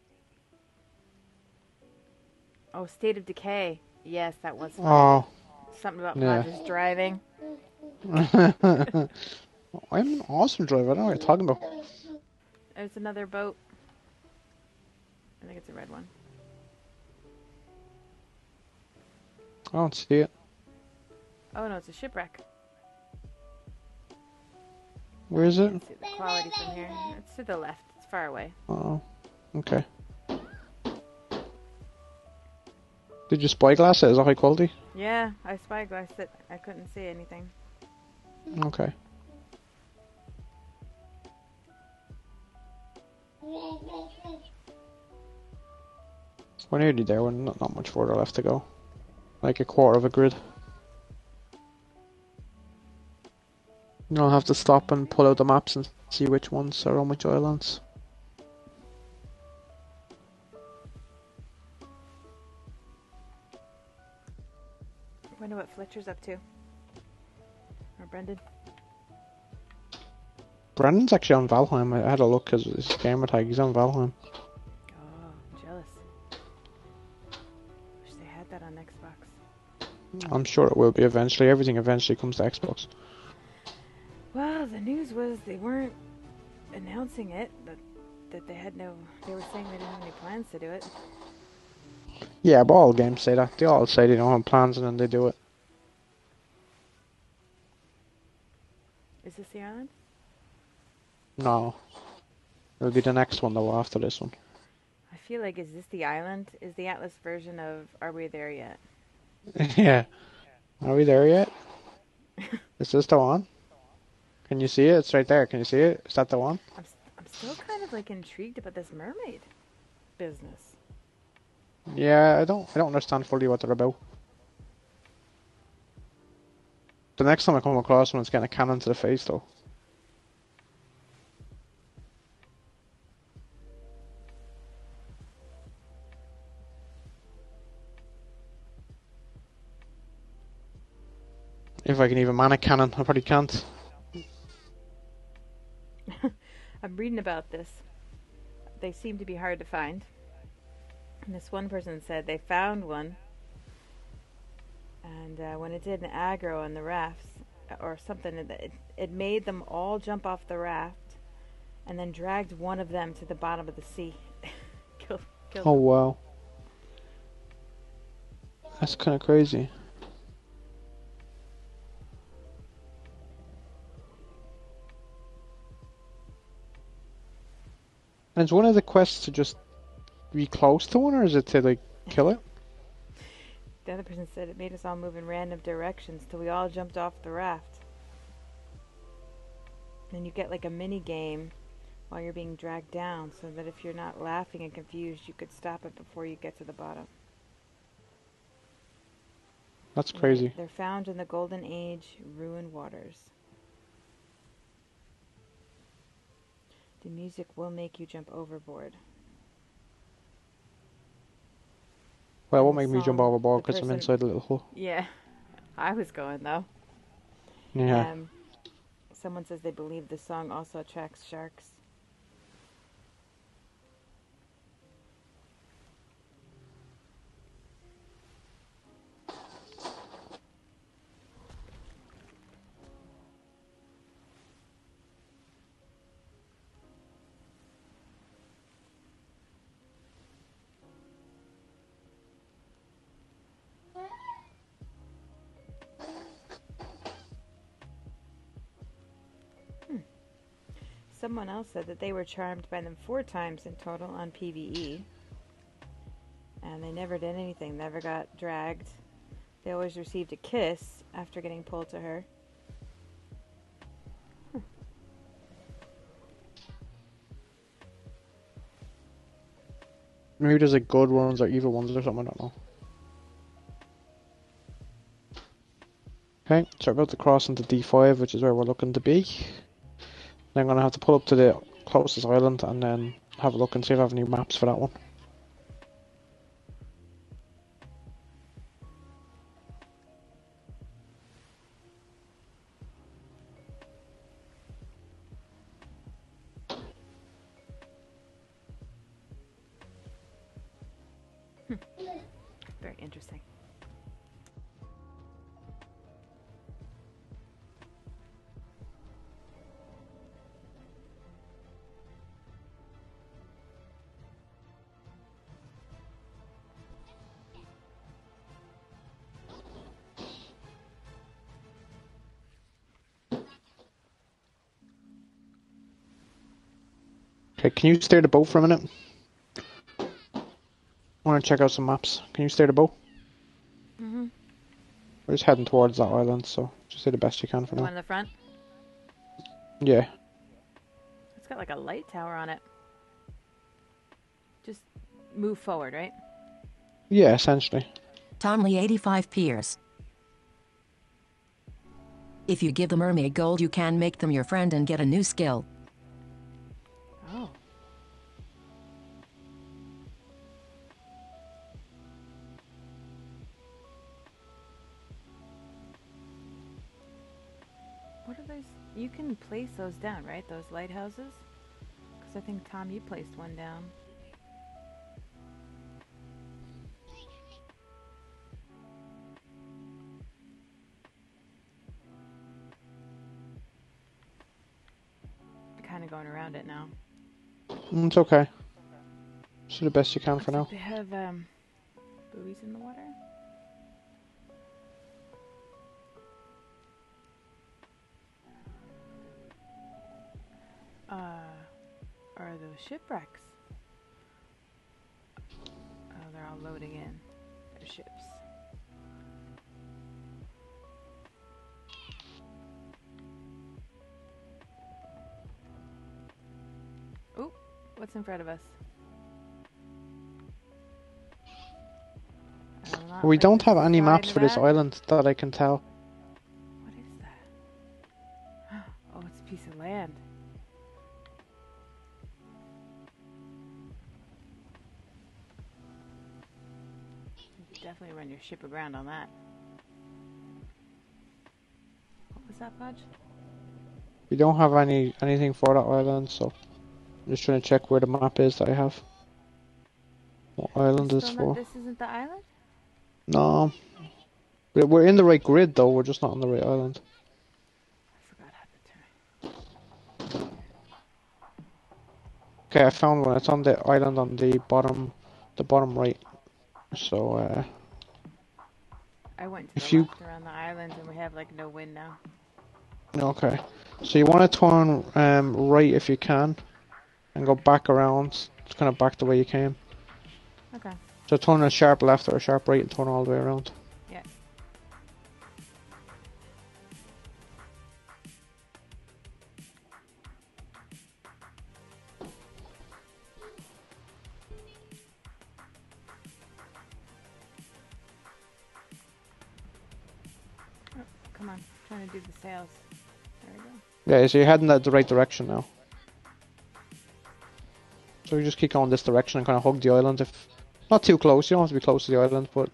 A: Oh, State of Decay. Yes, that was fun.
B: Oh.
A: something about
B: yeah.
A: Rogers driving.
B: I'm an awesome driver. I don't know what you're talking about.
A: There's another boat. I think it's a red one.
B: I don't see it.
A: Oh no, it's a shipwreck.
B: Where is it?
A: Let's see the quality from here. It's to the left. It's far away.
B: Oh. Okay. Did you spyglass it? Is it high quality?
A: Yeah, I spyglassed it. I couldn't see anything.
B: Okay. We're nearly there. We're not, not much further left to go. Like a quarter of a grid. You'll have to stop and pull out the maps and see which ones are on which islands.
A: Wonder what Fletcher's up to. Or Brendan.
B: Brendan's actually on Valheim. I had a look because his gamer tag. He's on Valheim.
A: Oh, jealous. Wish they had that on Xbox.
B: I'm sure it will be eventually. Everything eventually comes to Xbox.
A: The news was they weren't announcing it, but that they had no. They were saying they didn't have any plans to do it.
B: Yeah, but all games say that. They all say they don't have plans and then they do it.
A: Is this the island?
B: No. It'll be the next one though after this one.
A: I feel like is this the island? Is the Atlas version of Are We There Yet?
B: yeah. Are we there yet? Is this the one? Can you see it? It's right there. Can you see it? Is that the one?
A: I'm I'm still kind of like intrigued about this mermaid business.
B: Yeah, I don't I don't understand fully what they're about. The next time I come across one, it's getting a cannon to the face though. If I can even man a cannon, I probably can't.
A: I'm reading about this. They seem to be hard to find. And this one person said they found one, and uh, when it did an aggro on the rafts uh, or something, it, it made them all jump off the raft, and then dragged one of them to the bottom of the sea. killed, killed
B: Oh
A: them.
B: wow. That's kind of crazy. And is one of the quests to just be close to one, or is it to like kill it?
A: The other person said it made us all move in random directions till we all jumped off the raft. Then you get like a mini game while you're being dragged down, so that if you're not laughing and confused, you could stop it before you get to the bottom.
B: That's crazy.
A: They're found in the Golden Age ruined waters. The music will make you jump overboard.
B: Well, it won't make me jump overboard because I'm inside the little hole.
A: Yeah, I was going though.
B: Yeah.
A: Um, someone says they believe the song also attracts sharks. Someone else said that they were charmed by them four times in total on PVE. And they never did anything, never got dragged. They always received a kiss after getting pulled to her.
B: Maybe there's like good ones or evil ones or something. I don't know. Okay, so we're about to cross into D5, which is where we're looking to be. Then I'm gonna have to pull up to the closest island and then have a look and see if I have any maps for that one. Can you steer the boat for a minute? I want to check out some maps. Can you steer the boat?
A: Mm-hmm.
B: We're just heading towards that island, so just do the best you can for
A: The one
B: now.
A: in the front.
B: Yeah.
A: It's got like a light tower on it. Just move forward, right?
B: Yeah, essentially.
C: Tomley 85 Piers. If you give the mermaid gold, you can make them your friend and get a new skill.
A: Oh. What are those? You can place those down, right? Those lighthouses? Because I think, Tom, you placed one down. Kind of going around it now.
B: Mm, It's okay. Do the best you can for now.
A: They have um, buoys in the water. Uh, are those shipwrecks? Oh, they're all loading in their ships. Ooh, what's in front of us? I will not
B: We don't have any maps for this
A: that.
B: island that I can tell.
A: Ship aground on that. What was that, Budge?
B: We don't have any anything for that island, so I'm just trying to check where the map is that I have. What island is for?
A: this isn't the island?
B: No. We- We're in the right grid though, we're just not on the right island.
A: I forgot how to turn.
B: Okay, I found one. It's on the island on the bottom, the bottom right. So, uh,
A: I went to
B: If
A: the
B: you-
A: left around the island and we have like no wind now.
B: okay. So you want to turn um, right if you can, and go back around, just kind of back the way you came.
A: Okay.
B: So turn a sharp left or a sharp right and turn all the way around.
A: Yeah,
B: so you're heading that the right direction now. So you just keep going this direction and kind of hug the island if not too close. You don't have to be close to the island, but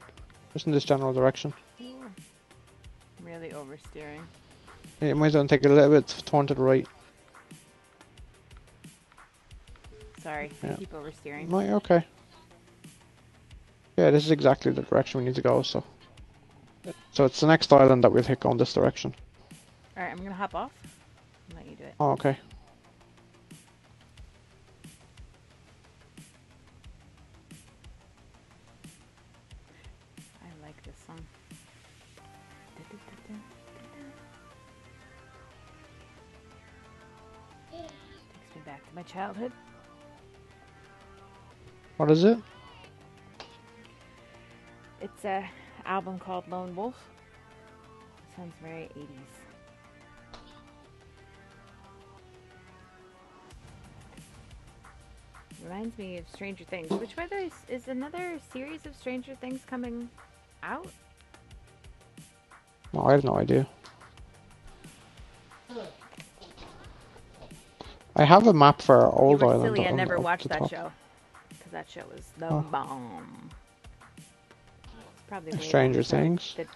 B: just in this general direction.
A: Ooh. Really oversteering.
B: Yeah, you might as well take a little bit turn to the right.
A: Sorry,
B: Yeah.
A: I keep oversteering.
B: Right, okay. Yeah, this is exactly the direction we need to go. So, so it's the next island that we'll hit going this direction.
A: Alright, I'm gonna hop off you do it.
B: Oh, okay.
A: I like this song. Takes me back to my childhood.
B: What is it?
A: It's a album called Lone Wolf. Sounds very 80s. Reminds me of Stranger Things. Which by the way is- is another series of Stranger Things coming out?
B: No, I have no idea. I have a map for Old
A: you were
B: Island.
A: silly. I never watched that
B: top.
A: show because that show was the
B: Oh.
A: bomb. It's probably
B: Stranger Things?
A: It's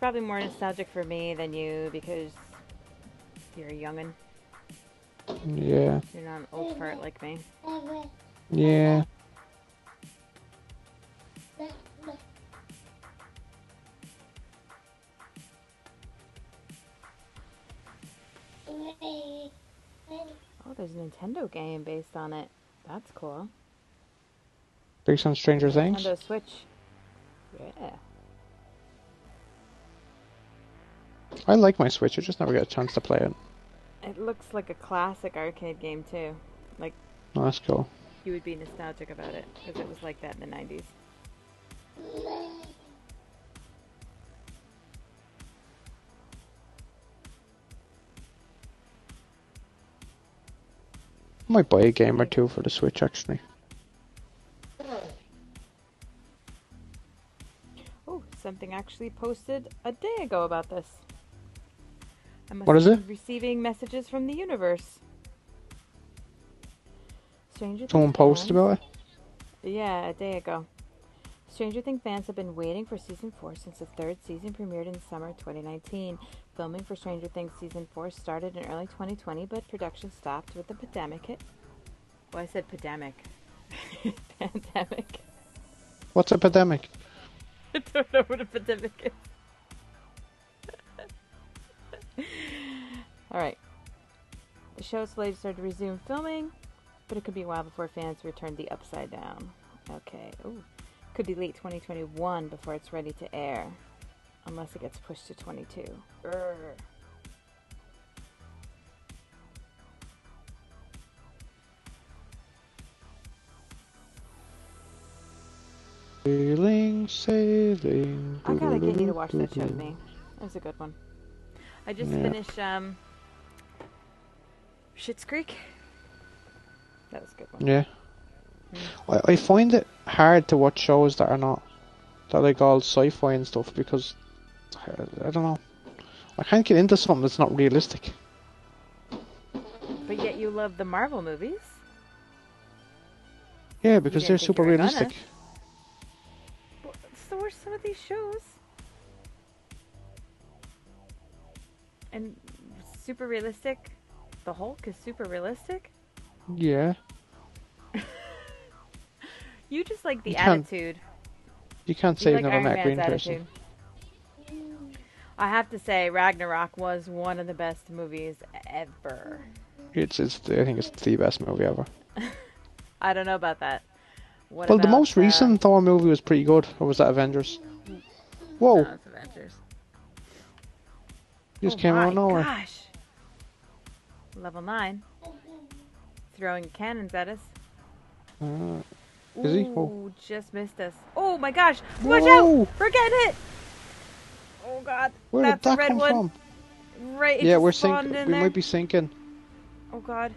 A: probably more nostalgic for me than you because you're a youngin.
B: Yeah,
A: You're not an old fart like me.
B: yeah.
A: Oh, there's a Nintendo game based on it. That's cool.
B: Based on Stranger Things.
A: Nintendo Switch. Yeah.
B: I like my Switch. I just never get a chance to play it.
A: It looks like a classic arcade game too. Like
B: Oh, that's cool.
A: you would be nostalgic about it because it was like that in the 90s.
B: I might buy a game or two for the Switch actually.
A: Oh, something actually posted a day ago about this. I must
B: What is
A: have
B: it?
A: Receiving messages from the universe. Stranger
B: Someone
A: Things
B: posted about it.
A: Yeah, a day ago. Stranger Things fans have been waiting for season 4 since the third season premiered in summer 2019. Filming for Stranger Things season four started in early 2020, but production stopped with the pandemic hit. Well, I said pandemic. pandemic.
B: What's a pandemic?
A: I don't know what a pandemic is. All right. The show is slated to resume filming, but it could be a while before fans return the Upside Down. Okay. Ooh. Could be late 2021 before it's ready to air, unless it gets pushed to 22. Urgh.
B: Sailing, sailing.
A: I gotta get you to watch that show with me. That was a good one. I just
B: Yeah.
A: finished um, Schitt's Creek. That was a good one.
B: Yeah. I, I find it hard to watch shows that are not that like all sci-fi and stuff because I, I don't know. I can't get into something that's not realistic.
A: But yet you love the Marvel movies.
B: Yeah, because they're super
A: you were gonna.
B: realistic.
A: Well, so are some of these shows. And super realistic. The Hulk is super realistic.
B: Yeah.
A: You just like the
B: You
A: attitude.
B: You can't
A: You
B: say
A: like
B: no
A: Iron
B: that
A: Man's
B: green
A: attitude.
B: person.
A: I have to say, Ragnarok was one of the best movies ever.
B: It's, it's I think it's the best movie ever.
A: I don't know about that. What
B: well, the most
A: uh,
B: recent Thor movie was pretty good. Or was that Avengers? Whoa,
A: no, it's Avengers.
B: just
A: oh
B: came out of nowhere.
A: Gosh. Level nine. Throwing cannons at us.
B: Uh, Is he? Oh.
A: Just missed us. Oh my gosh! Watch
B: Whoa!
A: out! We're getting hit. Oh god,
B: where
A: that's
B: did that
A: red
B: come
A: one.
B: from?
A: Right,
B: yeah, we're sinking. We
A: there.
B: might be sinking.
A: Oh god.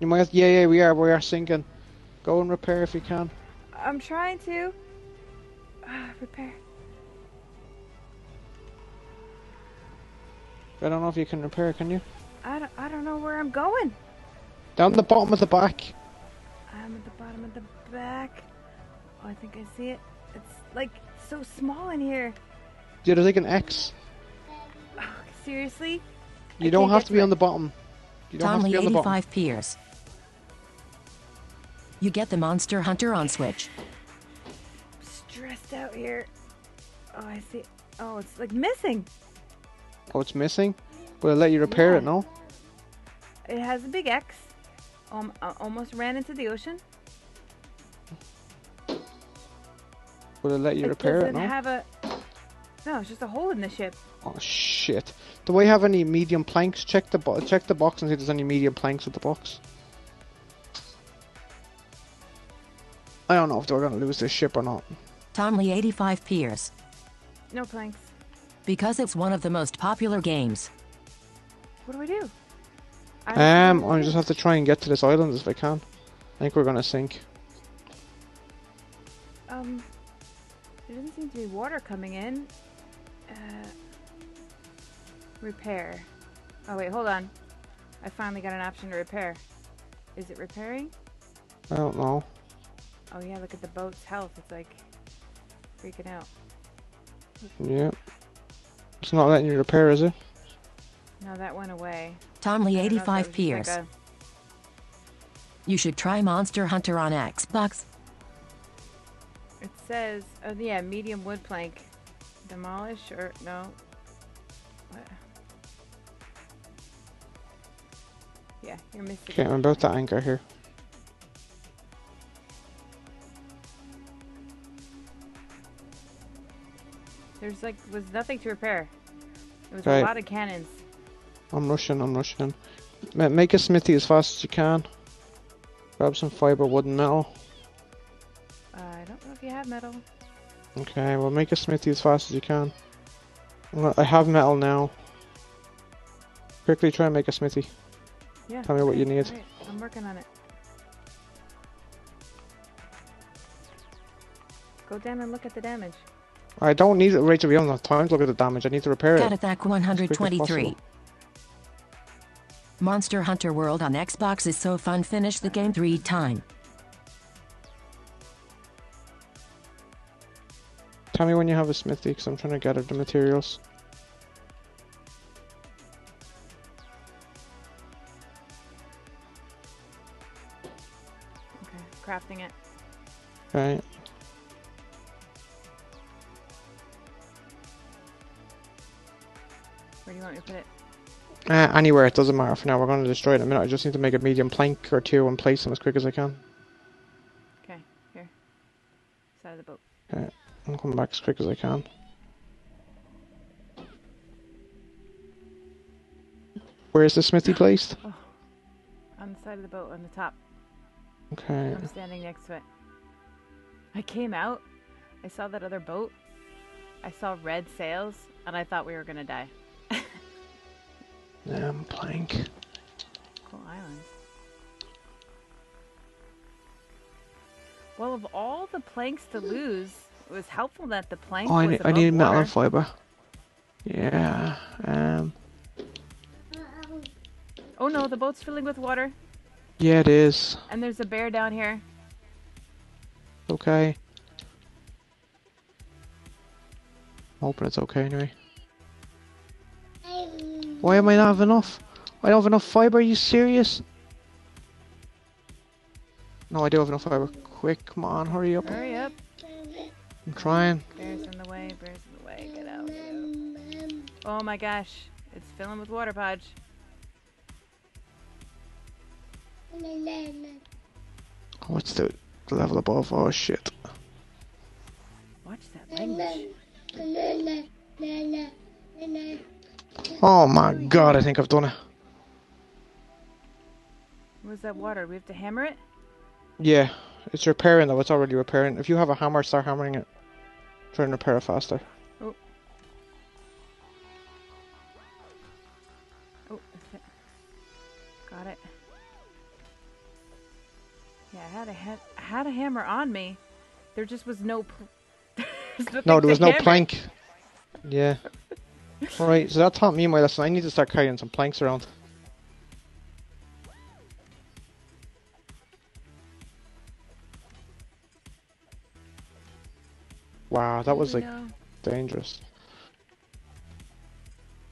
B: You might. Yeah, yeah, we are. We are sinking. Go and repair if you can.
A: I'm trying to. Ah, repair.
B: I don't know if you can repair. Can you?
A: I don't, I don't know where I'm going.
B: Down the bottom of the back.
A: I'm at the bottom of the back. Oh, I think I see it. It's like so small in here.
B: Yeah, there's like an X.
A: Oh, seriously?
B: You
A: I
B: don't have to be
A: to
B: on the bottom. You don't have to be on the bottom.
C: 85 Piers. You get the Monster Hunter on Switch.
A: I'm Stressed out here. Oh, I see. Oh, it's like missing.
B: Oh, it's missing. Will it let you repair it?
A: Yeah.
B: No.
A: It has a big X. Um, almost ran into the ocean.
B: Will it let you
A: it
B: repair
A: doesn't
B: it? No.
A: have a. No, it's just a hole in the ship.
B: Oh shit! Do I have any medium planks? Check the bo- check the box and see if there's any medium planks with the box. I don't know if we're gonna lose this ship or not.
C: Tomley 85 Piers.
A: No planks.
C: Because it's one of the most popular games.
A: What do we do? I
B: Um, I just have to try and get to this island if I can. I think we're gonna sink.
A: Um, there doesn't seem to be water coming in. Uh, repair. Oh wait, hold on. I finally got an option to repair. Is it repairing?
B: I don't know.
A: Oh yeah, look at the boat's health. It's like freaking out.
B: Yeah. It's not letting you repair, is it?
A: No, that went away.
C: Tomley
A: I don't know if that
C: 85
A: was just
C: Piers.
A: Like a,
C: You should try Monster Hunter on Xbox.
A: it says, oh yeah, medium wood plank. Demolish or no? What? Yeah, you're missing.
B: Okay, I'm about to anchor here.
A: There's like was nothing to repair. It was
B: Right.
A: a lot of cannons.
B: I'm rushing, I'm rushing. Ma- Make a smithy as fast as you can. Grab some fiber, wood, and metal.
A: I don't know if you have metal.
B: Okay, well, make a smithy as fast as you can. I'm gonna- I have metal now. Quickly try and make a smithy.
A: Yeah.
B: Tell me what you need.
A: alright, I'm working on it. Go down and look at the damage.
B: I don't need it, Rachel. We don't have time to look at the damage. I need to repair it.
C: Catathak 123. Monster Hunter World on Xbox is so fun finish the game three time.
B: Tell me when you have a smithy, because I'm trying to gather the materials.
A: Okay, crafting it.
B: Right.
A: Where do you want me to put it?
B: Uh, anywhere, it doesn't matter for now. We're going to destroy it in a minute. I just need to make a medium plank or two and place them as quick as I can.
A: Okay, here. Side of the boat.
B: Okay, I'm coming back as quick as I can. Where is the smithy placed?
A: On the side of the boat, on the top.
B: Okay.
A: I'm standing next to it. I came out. I saw that other boat. I saw red sails, and I thought we were gonna die.
B: Um, plank.
A: Cool island. Well, of all the planks to lose, it was helpful that the plank
B: Oh, I need, I need metal and fiber. Yeah. Um.
A: Oh no, the boat's filling with water,
B: Yeah, it is.
A: and there's a bear down here.
B: Okay. I'm hoping it's okay anyway. Why am I not have enough? I don't have enough fiber. Are you serious? No, I do have enough fiber. Quick, come on, hurry up.
A: Hurry up!
B: I'm trying.
A: Bear's in the way. Bear's in the way. Get out. Get out. Oh my gosh, it's filling with water, Podge.
B: Oh, what's the the level above? Oh shit.
A: Watch that language.
B: Oh my god, I think I've done it.
A: Where's that water? We have to hammer it.
B: Yeah, it's repairing though. It's already repairing. If you have a hammer, start hammering it. Try and repair it faster.
A: Oh. oh, that's it. Got it. Yeah, I had a ha- I had a hammer on me. There just was no.
B: No, there was no
A: hammer.
B: plank. Yeah. Alright, so that taught me my lesson. I need to start carrying some planks around. Wow, that was like
A: No.
B: dangerous.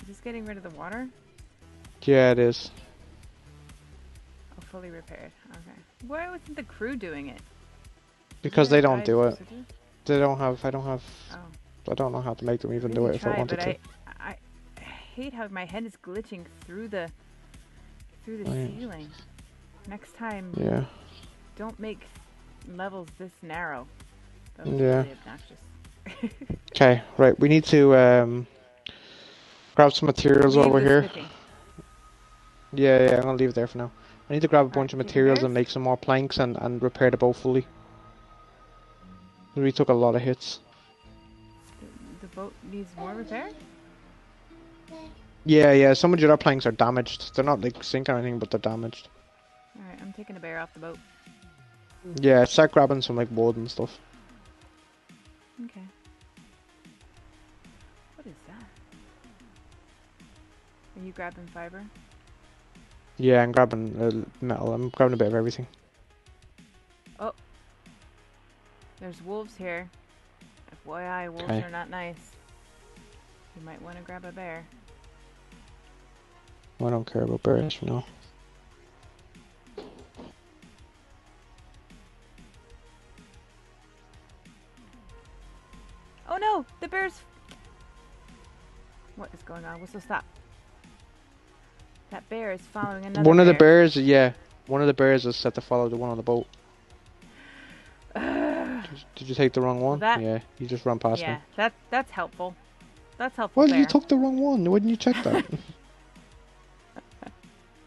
A: Is this getting rid of the water?
B: Yeah, it is.
A: Oh, fully repaired. Okay. Why wasn't the crew doing it?
B: Because they don't do it.
A: do?
B: They don't have. I don't have.
A: Oh.
B: I don't know how to make them even do it if I wanted to.
A: I hate how my head is glitching through the through the
B: Right.
A: ceiling. Next time,
B: Yeah.
A: don't make levels this narrow.
B: Yeah.
A: really obnoxious.
B: Okay, right. We need to um grab some materials over here.
A: smithy.
B: Yeah, yeah. I'm gonna leave it there for now. I need to grab a bunch of
A: take the
B: materials and make some more planks and and repair the boat fully. We took a lot of hits.
A: The boat needs more repair.
B: Yeah, yeah. Some of other planks are damaged. They're not like sink or anything, but they're damaged.
A: All right, I'm taking a bear off the boat.
B: Yeah, start grabbing some like wood and stuff.
A: Okay. What is that? Are you grabbing fiber?
B: Yeah, I'm grabbing uh, metal. I'm grabbing a bit of everything. Oh.
A: There's wolves here. FYI, wolves
B: Okay.
A: are not nice. You might want to grab a bear.
B: I don't care about bears for now.
A: Oh no! The bear's. What is going on? Whistle stop. That bear is following another
B: one of the bears, yeah. One of the bears is set to follow the one on the boat. Did, did you take the wrong one?
A: that-
B: Yeah, you just run past
A: yeah,
B: me.
A: that that's helpful. That's helpful.
B: Well,
A: bear.
B: you took the wrong one. Why didn't you check that?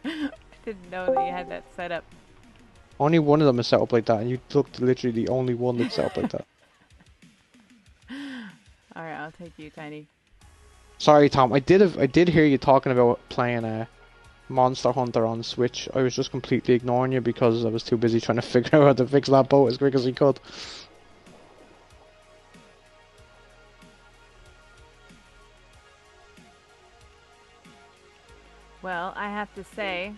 A: I didn't know that you had that set up.
B: only one of them is set up like that, and you looked literally the only one that's set up like that.
A: All right, I'll take you, Tiny.
B: Sorry, Tom. I did have, I did hear you talking about playing a Monster Hunter on Switch. I was just completely ignoring you because I was too busy trying to figure out how to fix that boat as quick as we could.
A: Well, I have to say,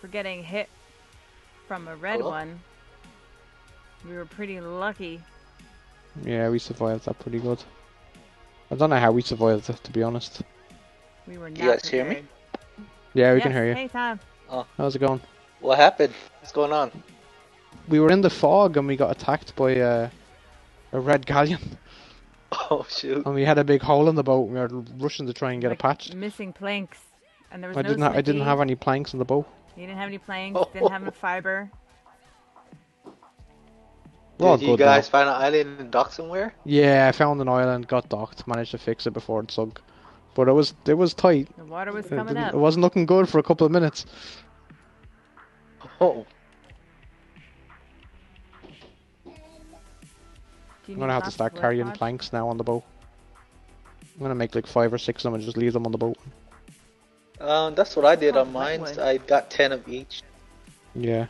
A: for getting hit from a red
D: Cool.
A: one, we were pretty lucky.
B: Yeah, we survived that pretty good. I don't know how we survived it, to be honest.
A: We were not
D: You guys hear me?
B: Yeah, we
A: Yes,
B: can hear you.
A: Hey, Tom. Oh.
B: How's it going?
D: What happened? What's going on?
B: we were in the fog and we got attacked by a a red galleon,
D: Oh shoot.
B: and we had a big hole in the boat. and We were rushing to try and get
A: like,
B: it patched.
A: Missing planks, and there was
B: I
A: no
B: didn't. Ha- I didn't have any planks in the boat.
A: You didn't have any planks. Oh. Didn't have any fiber.
D: Did you
B: good now.
D: guys find an island and dock somewhere?
B: Yeah, I found an island, got docked, managed to fix it before it sunk. But it was it was tight.
A: The water was
B: It,
A: coming
B: didn't-
A: up.
B: it wasn't looking good for a couple of minutes.
D: Oh,
A: you
B: I'm gonna have to start carrying planks now on the boat. I'm gonna make like five or six of them and just leave them on the boat.
D: Um, that's what I did
A: Oh,
D: on mine. I got ten of each.
B: Yeah.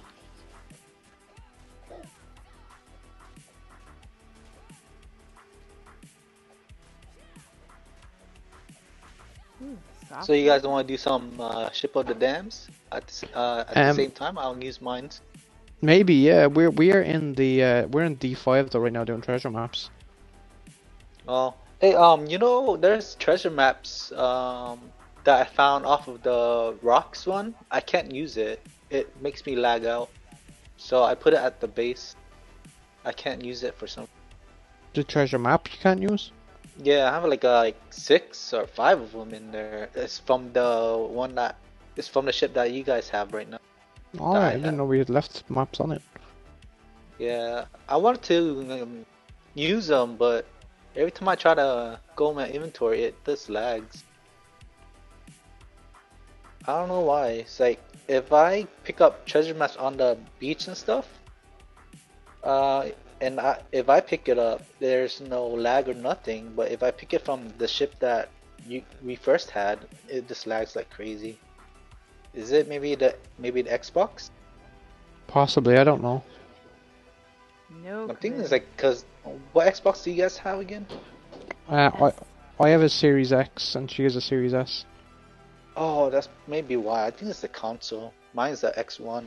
D: So you
A: wood.
D: guys want to do some uh, ship of the damned at the, uh, at the
B: Um,
D: same time? I'll use mines.
B: Maybe, yeah. We're we are in the uh, we're in D five though right now doing treasure maps.
D: Oh, hey, um, you know, there's treasure maps um that I found off of the rocks one. I can't use it. It makes me lag out. So I put it at the base. I can't use it for some.
B: The treasure map you can't use?
D: Yeah, I have like uh, like six or five of them in there. It's from the one that. It's from the ship that you guys have right now.
B: Alright, I
D: I-
B: didn't know we had left maps on it.
D: Yeah, I wanted to um, use them, but every time I try to go in my inventory, it just lags. I don't know why. It's like if I pick up treasure maps on the beach and stuff, uh, and I, if I pick it up, there's no lag or nothing. But if I pick it from the ship that you we first had, it just lags like crazy. Is it maybe the maybe the Xbox?
B: Possibly, I don't know.
A: No.
D: I'm thinking it's like because what Xbox do you guys have again?
B: Uh, I I have a Series X and she has a Series S.
D: Oh, that's maybe why. I think it's the console. Mine's the X1.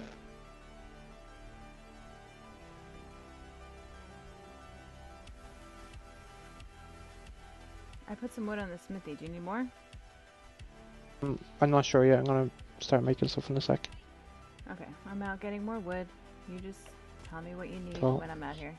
A: I put some wood on the smithy. Do you need more?
B: Mm, I'm not sure yet. I'm gonna start making stuff in a sec.
A: Okay, I'm out getting more wood. You just tell me what you need
B: Cool.
A: when I'm out here.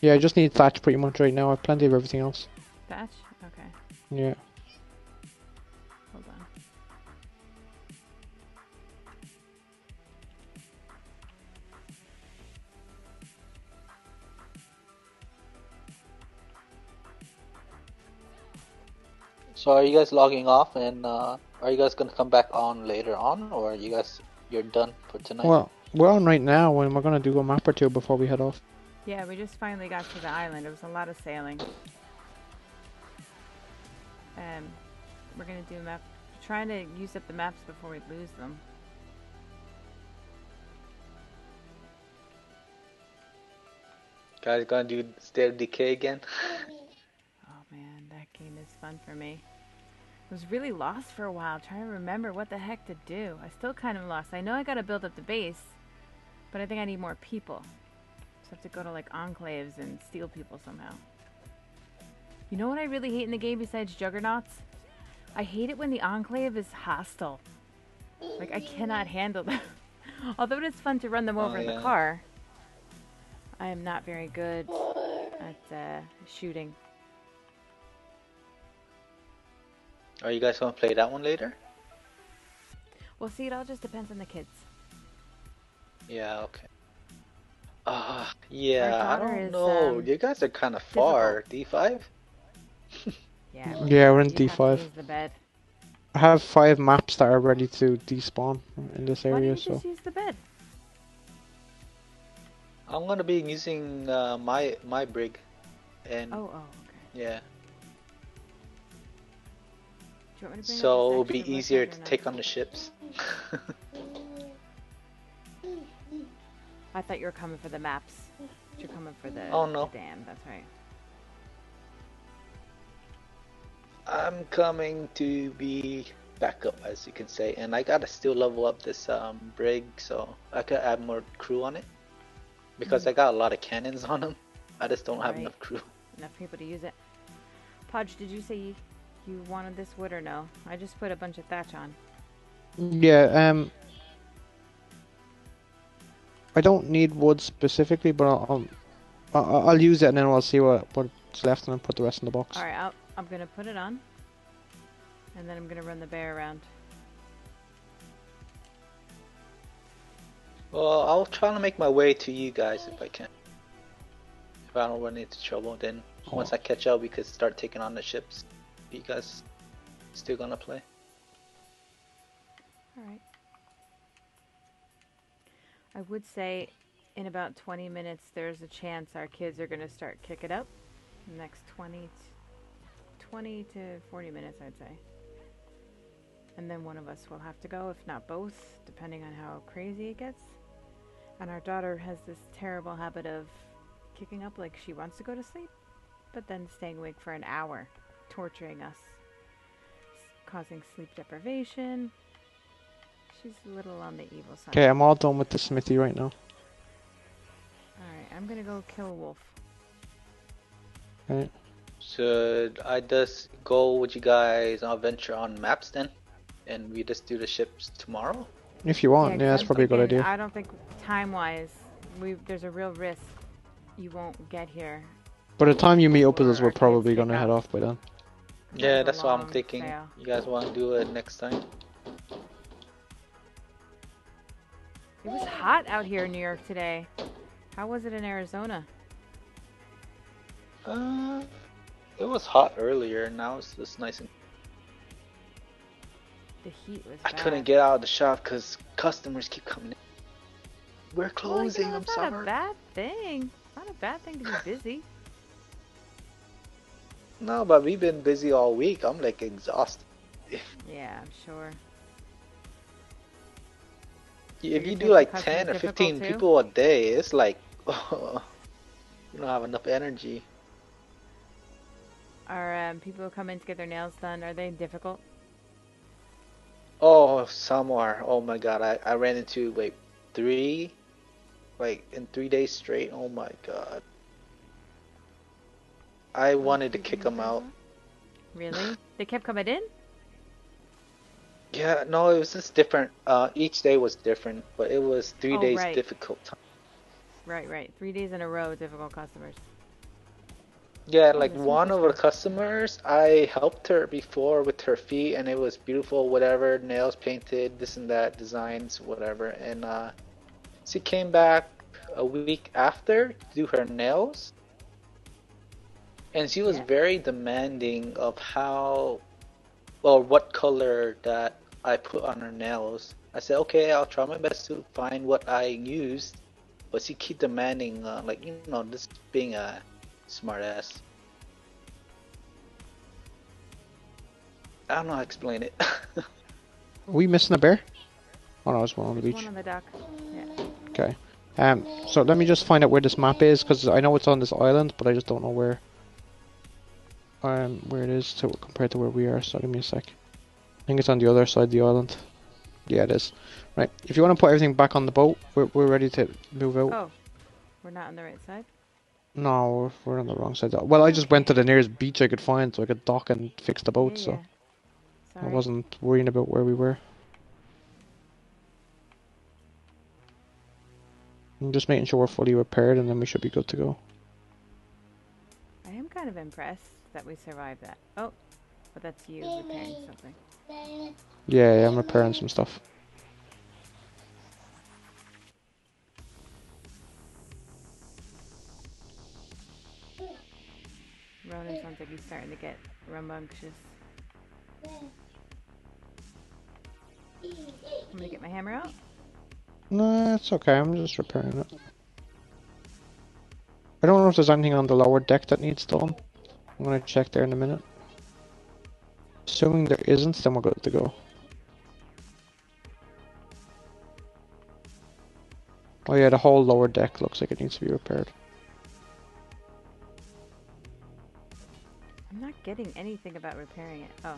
B: Yeah, I just need thatch pretty much right now. I have plenty of everything else.
A: Thatch? Okay,
B: Yeah.
A: hold on.
D: So are you guys logging off and uh, are you guys gonna come back on later on, or are you guys you're done for tonight?
B: Well, we're on right now, and we're gonna do a map or two before we head off.
A: Yeah, we just finally got to the island. It was a lot of sailing. Um, we're gonna do map. Trying to use up the maps before we lose them.
D: guys gonna do State of Decay again?
A: Oh man, that game is fun for me. I was really lost for a while, trying to remember what the heck to do. I still kind of lost. I know I gotta build up the base, but I think I need more people. Have to go to like enclaves and steal people somehow. You know what I really hate in the game besides juggernauts? I hate it when the enclave is hostile. Like I cannot handle them. Although it is fun to run them
D: Oh,
A: over in the car, I am not very good at uh, shooting.
D: Are you guys gonna play that one later?
A: Well, see, it all just depends on the kids.
D: Yeah, okay. Ah, yeah, I don't
A: is,
D: know.
A: um,
D: you guys are kind of far. D5?
A: Yeah.
B: Yeah, we're in
A: you have to
B: D5.
A: use the bed.
B: I have five maps that are ready to despawn in this
A: Why
B: area,
A: don't you
B: so
A: just use the bed?
D: I'm gonna be using uh, my my brig, and
A: Oh, oh, okay.
D: yeah,
A: Do you want me to bring
D: so it'll be easier to take on the ships.
A: I thought you were coming for the maps. But You're coming for the,
D: Oh, no.
A: the damned. That's right.
D: I'm coming to be backup, as you can say. And I gotta still level up this um, brig so I could add more crew on it because I got a lot of cannons on them. I just don't have
A: Right.
D: enough crew.
A: Enough people to use it. Podge, did you say you, you wanted this wood or no? I just put a bunch of thatch on.
B: Yeah, um, I don't need wood specifically, but I'll, I'll, I'll I'll use it and then I'll see what what's left and then put the rest in the box.
A: All right, I'll, I'm gonna put it on, and then I'm gonna run the bear around.
D: Well, I'll try to make my way to you guys if I can. If I don't run into trouble, then oh. once I catch up, we could start taking on the ships. You guys still gonna play?
A: All right. I would say in about 20 minutes, there's a chance our kids are going to start kick it up. Next 20, t- 20 to 40 minutes, I'd say. And then one of us will have to go, if not both, depending on how crazy it gets. And our daughter has this terrible habit of kicking up like she wants to go to sleep, but then staying awake for an hour, torturing us, causing sleep deprivation, She's a little on the evil side.
B: Okay, I'm all done with the smithy right now.
A: Alright, I'm gonna go kill a wolf.
B: Okay.
D: Should I just go with you guys on venture on maps then? And we just do the ships tomorrow?
B: If you want, yeah, that's probably a good idea.
A: I don't think time wise, we there's a real risk you won't get here.
B: By the time you meet up with us, we're probably gonna head off by then.
D: Yeah, that's what I'm thinking.
A: sail.
D: You guys want to do it next time?
A: It was hot out here in New York today. How was it in Arizona?
D: Uh, it was hot earlier. Now it's just nice and.
A: The heat was
D: I
A: bad.
D: couldn't get out of the shop because customers keep coming in. We're
A: Well, you
D: closing.
A: know,
D: I'm
A: it's not a bad thing. Not a bad thing to be busy.
D: No, but we've been busy all week. I'm like exhausted.
A: Yeah, I'm sure.
D: If
A: you
D: you do like 10 or 15 people a day, it's like you don't have enough energy.
A: Are um, people who come in to get their nails done, are they difficult?
D: Oh, some are. Oh my god, I, I ran into wait three, like in three days straight. Oh my god. I wanted to kick them out.
A: Really? they kept coming in?
D: Yeah, no, it was just different. Uh, each day was different, but it was three
A: Oh,
D: days
A: right.
D: difficult time.
A: Right, right. Three days in a row, difficult customers.
D: Yeah, like one of our customers, I helped her before with her feet, and it was beautiful, whatever, nails painted, this and that, designs, whatever. And uh, she came back a week after to do her nails, and she was
A: Yeah.
D: very demanding of how, or what color that I put on her nails. I said, okay, I'll try my best to find what I used, but she keep demanding, uh, like you know, this being a smart ass. I don't know how to explain it.
B: Are we missing a bear? Oh no, there's one on the beach.
A: one on the dock. Yeah.
B: Okay. Um, so let me just find out where this map is, because I know it's on this island, but I just don't know where. Um, where it is to compared to where we are. So give me a sec. I think it's on the other side of the island. Yeah, it is. Right. If you want to put everything back on the boat, we're we're ready to move out.
A: Oh, we're not on the right side?
B: No, we're, we're on the wrong side. Well, I just went to the nearest beach I could find, so I could dock and fix the boat.
A: Yeah,
B: so
A: yeah.
B: I wasn't worrying about where we were. I'm just making sure we're fully repaired, and then we should be good to go.
A: I am kind of impressed that we survived that. Oh, but that's you repairing something.
B: Yeah, yeah, I'm repairing some stuff.
A: Ronan sounds like he's starting to get rambunctious. I'm gonna get my hammer out.
B: No, it's okay. I'm just repairing it. I don't know if there's anything on the lower deck that needs done. I'm gonna check there in a minute. Assuming there isn't, then we're good to go. Oh yeah, the whole lower deck looks like it needs to be repaired.
A: I'm not getting anything about repairing it. Oh.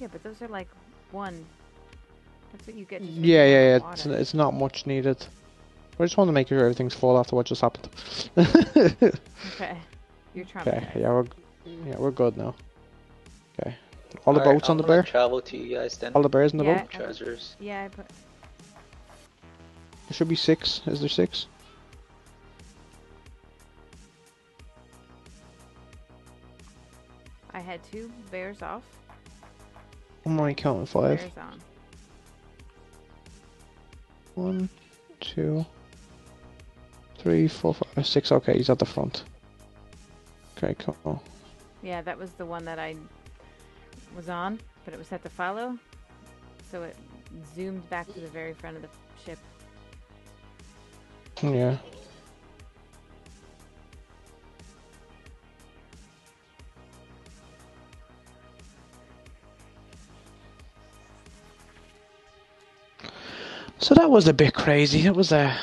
A: Yeah, but those are like one. That's what you get.
B: yeah, yeah, yeah. It's, it's not much needed. I just want to make sure everything's full after what just happened.
A: Okay. You're
B: okay, yeah, we're yeah we're good now. Okay, all the
D: Alright,
B: boats on
D: I'm
B: the bear.
D: Travel to you guys then.
B: All the bears in the
A: Yeah.
B: boat.
D: Treasures.
A: Yeah, I put.
B: There should be six. Is there six?
A: I had two bears off.
B: I'm only counting five.
A: Bears on.
B: One, two, three, four, five, six. Okay, he's at the front. Okay, cool.
A: Yeah, that was the one that I was on, but it was set to follow. So it zoomed back to the very front of the ship.
B: Yeah. So that was a bit crazy. It was uh,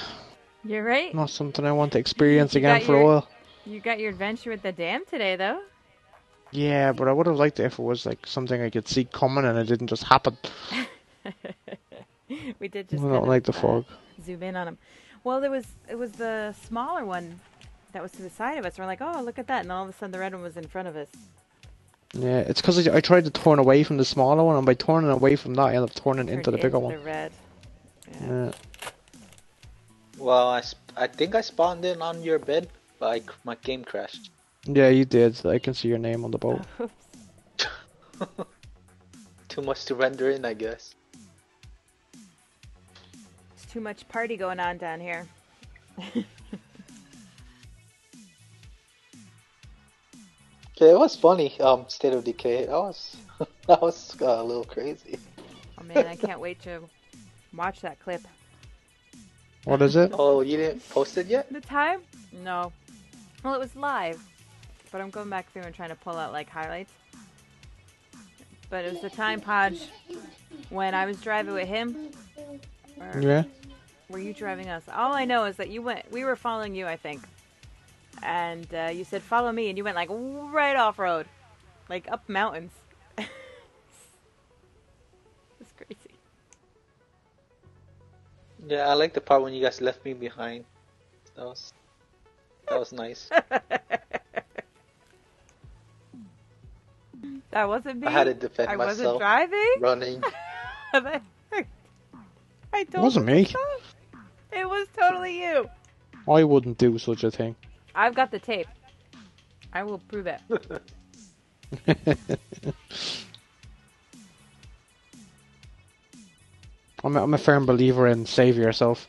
A: You're right.
B: not something I want to experience again for a while.
A: You got your adventure with the damned today, though.
B: Yeah, but I would have liked it if it was like something I could see coming and it didn't just happen.
A: we did
B: I don't like the
A: uh,
B: fog.
A: zoom in on him. Well, there was it was the smaller one that was to the side of us. We're like, oh, look at that, and all of a sudden the red one was in front of us.
B: Yeah, it's because I, I tried to turn away from the smaller one, and by turning away from that, I ended up turning
A: Turned
B: into the bigger one.
A: The red. Yeah.
B: Yeah.
D: Well, I, sp- I think I spawned in on your bed, but I, my game crashed.
B: yeah, you did. I can see your name on the boat.
D: Too much to render in, I guess.
A: It's too much party going on down here.
D: Okay, it was funny. Um, State of Decay. That was that was uh, a little crazy.
A: Oh man, I can't wait to watch that clip.
B: What is it?
D: Oh, you didn't post it yet?
A: The time? No. Well, it was live, but I'm going back through and trying to pull out like highlights. But it was the time, Podge, when I was driving with him. Or
B: Yeah.
A: were you driving us? All I know is that you went. We were following you, I think. And uh, you said, "Follow me," and you went like right off road, like up mountains.
D: Yeah, I like the part when you guys left me behind. That was that was nice.
A: That wasn't me.
D: I had to defend
A: I wasn't
D: myself.
A: driving.
D: Running.
A: I told
B: wasn't me.
A: so. It was totally you.
B: I wouldn't do such a thing.
A: I've got the tape. I will prove it.
B: I'm a, I'm a firm believer in save yourself.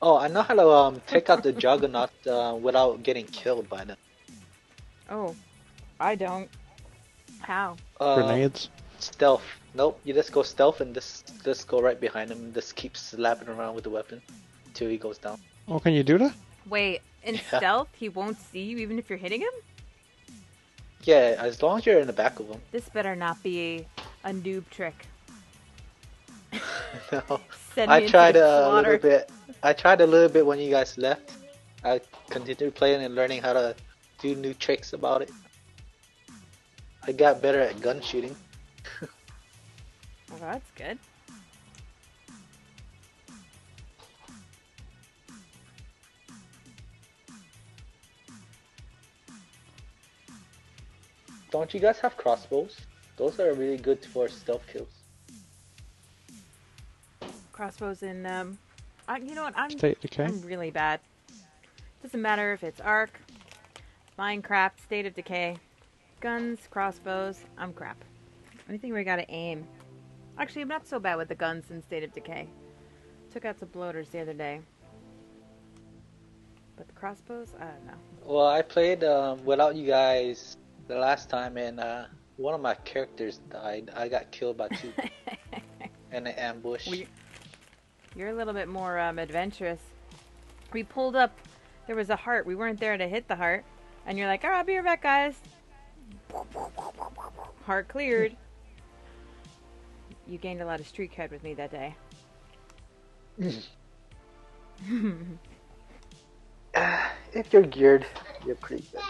D: Oh, I know how to um take out the Juggernaut uh, without getting killed by them.
A: Oh, I don't. How?
D: Uh,
B: Grenades.
D: Stealth. Nope. You just go stealth and just just go right behind him and just keep slapping around with the weapon until he goes down.
B: Oh, can you do that?
A: Wait, in
D: Yeah.
A: stealth, he won't see you even if you're hitting him?
D: Yeah, as long as you're in the back of him.
A: This better not be a noob trick.
D: no. I tried a little bit. I tried a little bit when you guys left. I continued playing and learning how to do new tricks about it. I got better at gun shooting.
A: Oh, that's good.
D: Don't you guys have crossbows? Those are really good for stealth kills.
A: Crossbows in um, I, you know what? I'm
B: State decay.
A: I'm really bad. Doesn't matter if it's Ark, Minecraft, State of Decay, guns, crossbows. I'm crap. Anything where you gotta aim. Actually, I'm not so bad with the guns in State of Decay. Took out some bloaters the other day. But the crossbows, I don't know.
D: Well, I played um, without you guys the last time, and uh, one of my characters died. I got killed by two in an ambush.
A: We- You're a little bit more um, adventurous. We pulled up. There was a heart. We weren't there to hit the heart, and you're like, "All right, I'll be right back, guys." Heart cleared. You gained a lot of street cred with me that day.
D: if you're geared, you're pretty good.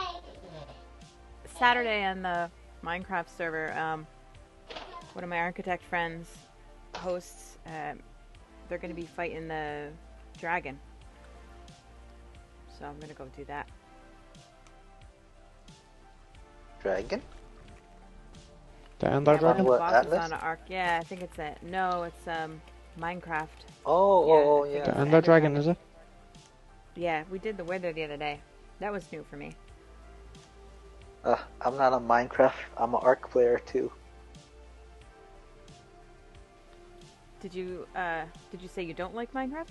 A: Saturday on the Minecraft server, um, one of my architect friends hosts. Um, they're going to be fighting the dragon, so I'm going to go do that.
D: Dragon?
B: The Ender
A: yeah,
B: Dragon?
A: the
D: What, Atlas?
A: on an Ark. Yeah, I think it's a no. It's um Minecraft.
D: Oh,
A: Yeah,
D: oh, oh,
A: I
D: yeah.
B: The
A: it's
B: Ender Dragon, is it?
A: Yeah, we did the weather the other day. That was new for me.
D: Uh, I'm not a Minecraft. I'm an Ark player too.
A: Did you uh did you say you don't like Minecraft?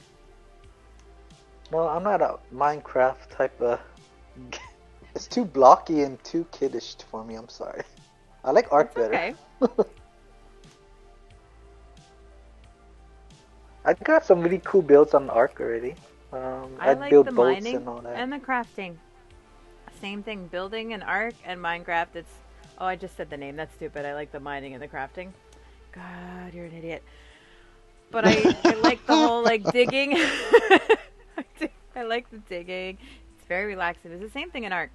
D: No, I'm not a Minecraft type of. It's too blocky and too kiddish for me. I'm sorry. I like Ark
A: It's
D: better.
A: okay.
D: I got some really cool builds on Ark already. Um,
A: I
D: I'd
A: like
D: build
A: the
D: boats
A: mining
D: and all that.
A: and the crafting. Same thing, building an Ark and Minecraft. It's oh, I just said the name. That's stupid. I like the mining and the crafting. God, you're an idiot. But I, I like the whole like digging. I like the digging. It's very relaxing. It's the same thing in Ark.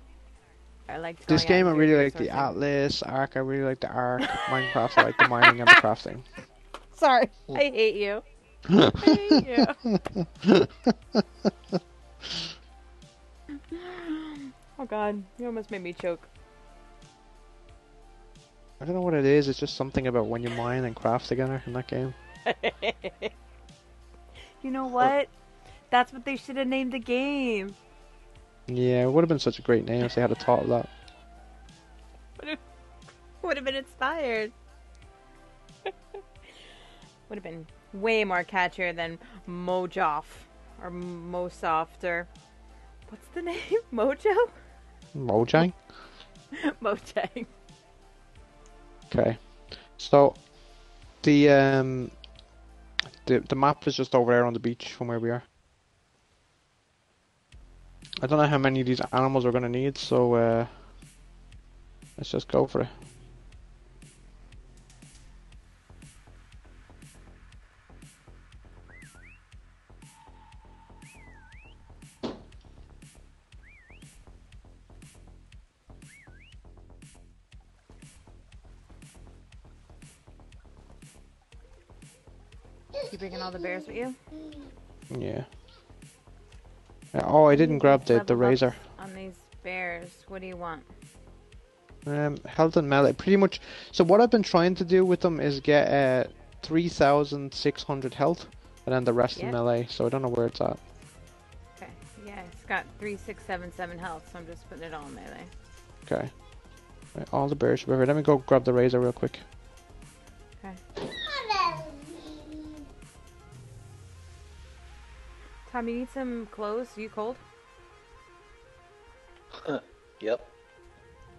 A: I like
B: This game, I really like the. Atlas, Ark, I really like the Ark. Minecraft, I like the mining and the crafting.
A: Sorry, I hate you. I hate you. oh God, you almost made me choke.
B: I don't know what it is, it's just something about when you mine and craft together in that game.
A: You know what? That's what they should have named the game.
B: Yeah, it would have been such a great name if they had a thought of that.
A: Would have been inspired. Would have been way more catchier than Mojoff or Mosoft or what's the name? Mojo?
B: Mojang?
A: Mojang.
B: Okay. So, the, um, the, the map is just over there on the beach from where we are. I don't know how many of these animals we're gonna need, so, uh, let's just go for it.
A: Bringing all the bears with you?
B: Yeah. Oh, I didn't grab the, the razor.
A: On these bears, what do you want?
B: Um, health and melee. Pretty much. So what I've been trying to do with them is get uh, 3,600 health, and then the rest
A: Yep.
B: in melee. So I don't know where it's at.
A: Okay, yeah, it's got three, six, seven, seven health, so I'm just putting it all in melee.
B: Okay. Right, all the bears be here. Let me go grab the razor real quick.
A: Tom, you need some clothes? you cold?
D: Yep.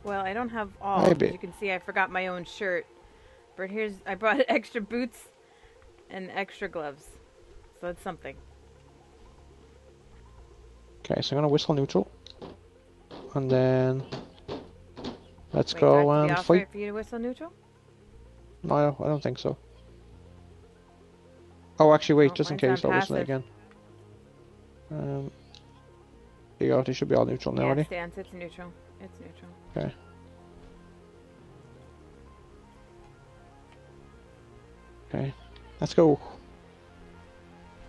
A: Well, I don't have all.
B: Maybe.
A: As you can see, I forgot my own shirt. But here's, I brought extra boots and extra gloves. So that's something.
B: Okay, so I'm gonna whistle neutral, and then let's
A: Wait,
B: go
A: do I have to
B: and
A: be off
B: fight.
A: for you to whistle neutral?
B: No, I don't think so. Oh, actually, wait,
A: Oh,
B: just in case, I'll whistle again. Um, go. Should be all neutral now,
A: yeah,
B: ready?
A: it stands. It's neutral. It's neutral.
B: Okay. Okay, let's go.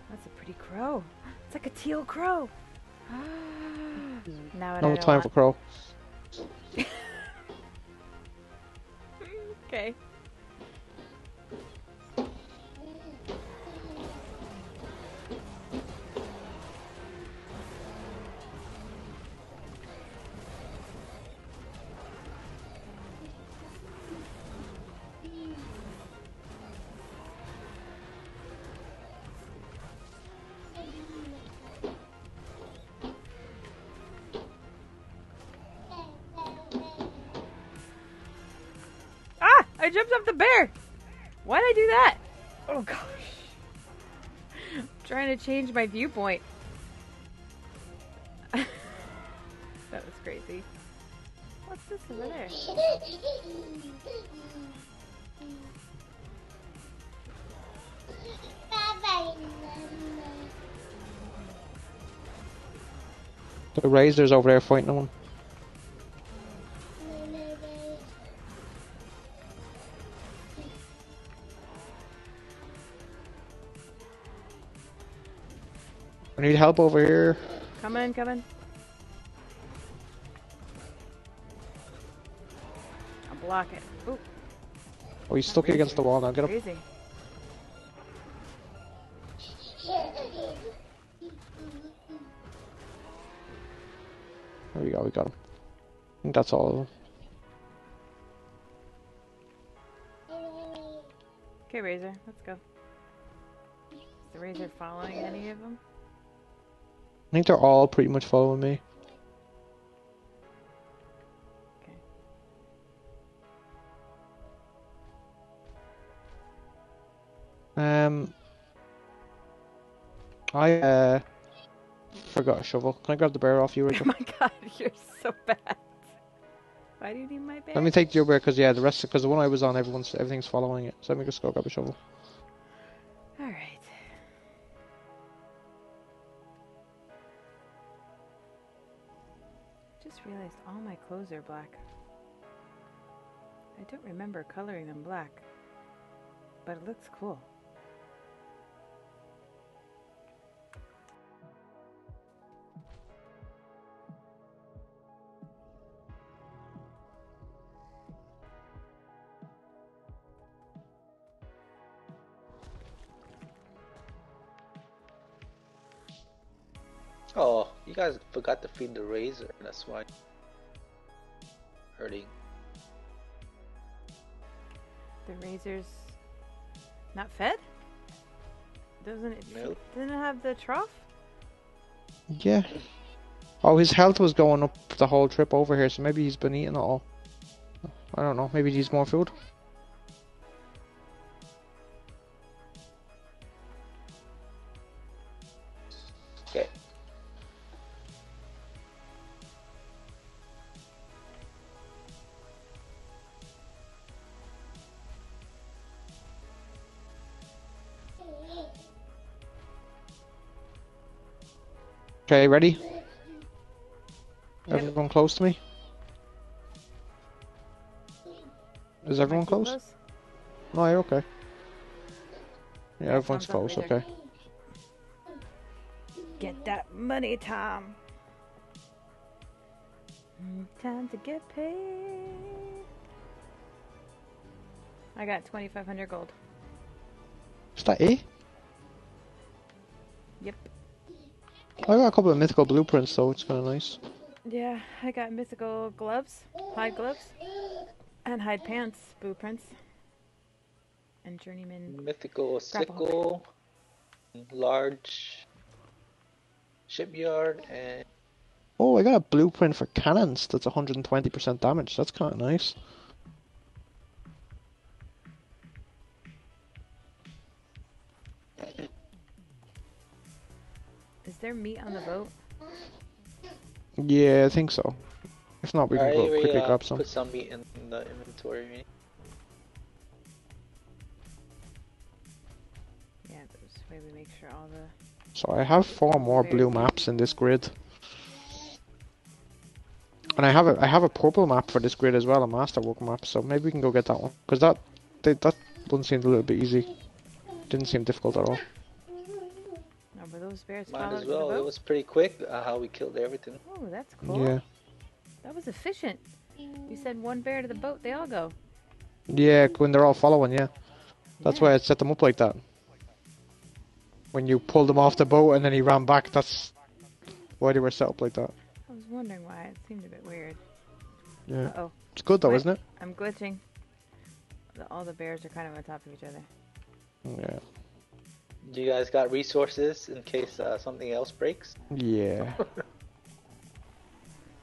A: That's a pretty crow. It's like a teal crow. now
B: No time for crow.
A: Okay. Up the bear! Why'd I do that? Oh gosh. I'm trying to change my viewpoint. that was crazy. What's this over there?
B: The razor's over there fighting one. I need help over here.
A: Coming, coming. I'll block it. Ooh,
B: Oh, he's stuck against the wall now. Get up. There we go. We got him. I think that's all of them.
A: Okay, Razor, let's go. Is the Razor following any of them?
B: I think they're all pretty much following me. Um, I uh forgot a shovel. Can I grab the bear off you,
A: Oh my god, you're so bad. Why do you need my bear?
B: Let me take your bear because yeah, the rest because the one I was on, everyone's everything's following it. So let me just go grab a shovel.
A: Clothes are black. I don't remember coloring them black, but it looks cool.
D: Oh, you guys forgot to feed the razor. That's why. Hurting.
A: The razor's not fed? Doesn't it?
D: Nope.
A: Didn't it have the trough?
B: Yeah. Oh, his health was going up the whole trip over here, so maybe he's been eating it all. I don't know. Maybe he needs more food.
D: Okay,
B: ready?
A: Yep.
B: Everyone close to me? Is everyone close? No, you're okay. Yeah,
A: Yeah,
B: everyone's close, okay.
A: Get that money, Tom. Mm, Time to get paid. I got 2,500 gold.
B: Is that it? I got a couple of mythical blueprints, so it's kind of nice.
A: Yeah, I got mythical gloves, hide gloves, and hide pants, blueprints, and journeyman.
D: Mythical
A: Grapple hook.
D: sickle, large shipyard, and
B: Oh, I got a blueprint for cannons that's 120% damage. That's kind of nice.
A: There meat on the boat?
B: Yeah, I think so. If not, we can
D: I
B: go
D: already,
B: quickly
D: uh,
B: grab some.
D: put some meat in the inventory.
A: Yeah, this way we make sure all the.
B: So I have four more blue maps in this grid. And I have a I have a purple map for this grid as well, a masterwork map. So maybe we can go get that one because that they, that one seemed a little bit easy. Didn't seem difficult at all.
A: No, were those
D: Might as well. It was pretty quick uh, how we killed everything.
A: Oh, that's cool.
B: Yeah,
A: That was efficient. You said one bear to the boat, they all go.
B: yeah. When they're all following, yeah. That's
A: Yeah.
B: why I set them up like that. When you pulled them off the boat and then he ran back, that's why they were set up like that.
A: I was wondering why. It seemed a bit weird.
B: Yeah,
A: Oh,
B: it's good though,
A: Wait.
B: isn't it?
A: I'm glitching. The, all the bears are kind of on top of each other.
B: Yeah,
D: Do you guys got resources in case uh, something else breaks?
B: yeah.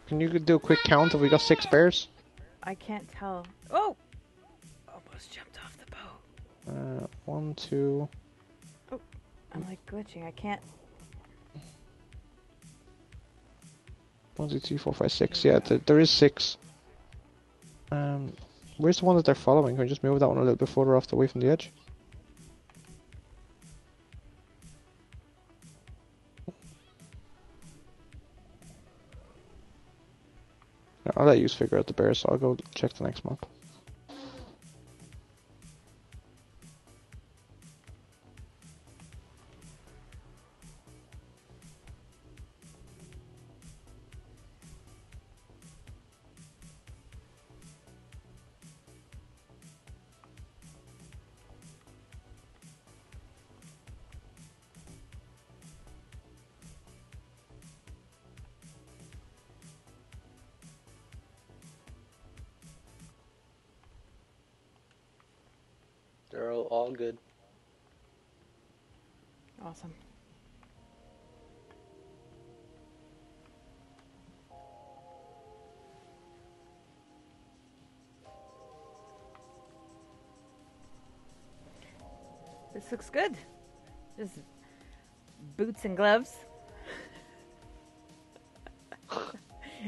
B: Can you do a quick count if we got six bears?
A: I can't tell. Oh! Almost jumped off the boat.
B: Uh, one, two.
A: Oh, I'm like glitching. I can't.
B: One, two, three, four, five, six. Yeah, th there is six. Um, where's the one that they're following? Can we just move that one a little bit further off the away from the edge? I'll let you figure out the bears, so I'll go check the next map.
A: This looks good. Just boots and gloves.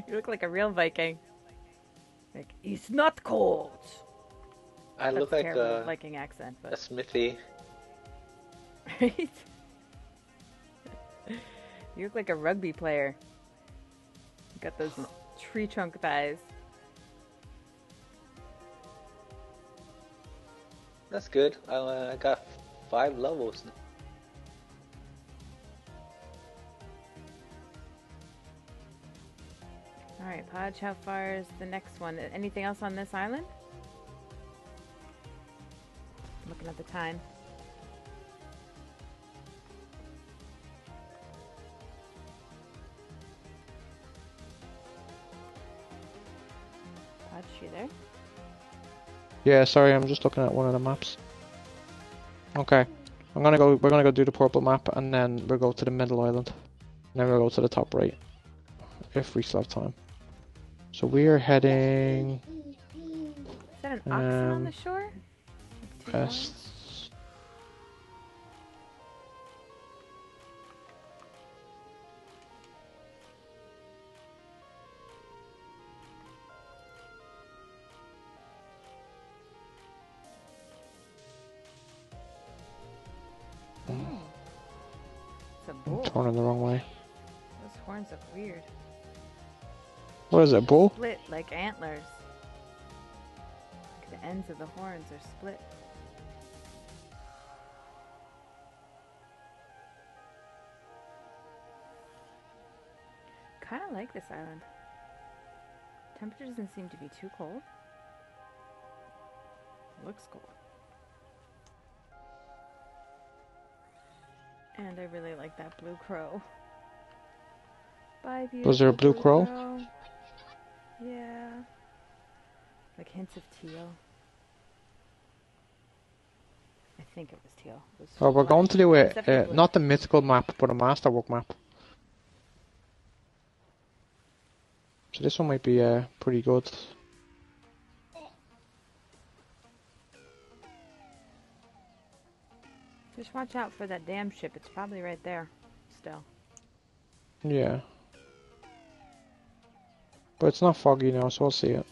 A: you look like a real Viking. Like, it's not cold.
D: I
A: That's
D: look like a,
A: Viking accent,
D: a smithy.
A: right? you look like a rugby player. You got those tree trunk thighs.
D: That's good. I, uh, I got five levels.
A: All right, Podge, how far is the next one? Anything else on this island? Looking at the time. Podge, you there?
B: Yeah, sorry, I'm just looking at one of the maps. Okay. I'm gonna go we're gonna go do the purple map and then we'll go to the middle island. And then we'll go to the top right. If we still have time. So we're heading
A: Is that an oxen on
B: Um,
A: the shore? Two
B: west. What is it, bull?
A: Split like antlers. Like the ends of the horns are split. Kind of like this island. Temperature doesn't seem to be too cold. Looks cool. And I really like that blue crow. Bye,
B: Was there a
A: beautiful
B: blue crow?
A: Yeah. Like hints of teal. I think it was teal. It was
B: Oh, we're going to do
A: It's
B: uh, not the mythical map, but a masterwork map. So this one might be uh, pretty good.
A: Just watch out for that damn ship. It's probably right there. Still.
B: Yeah. But it's not foggy now, so I'll see it.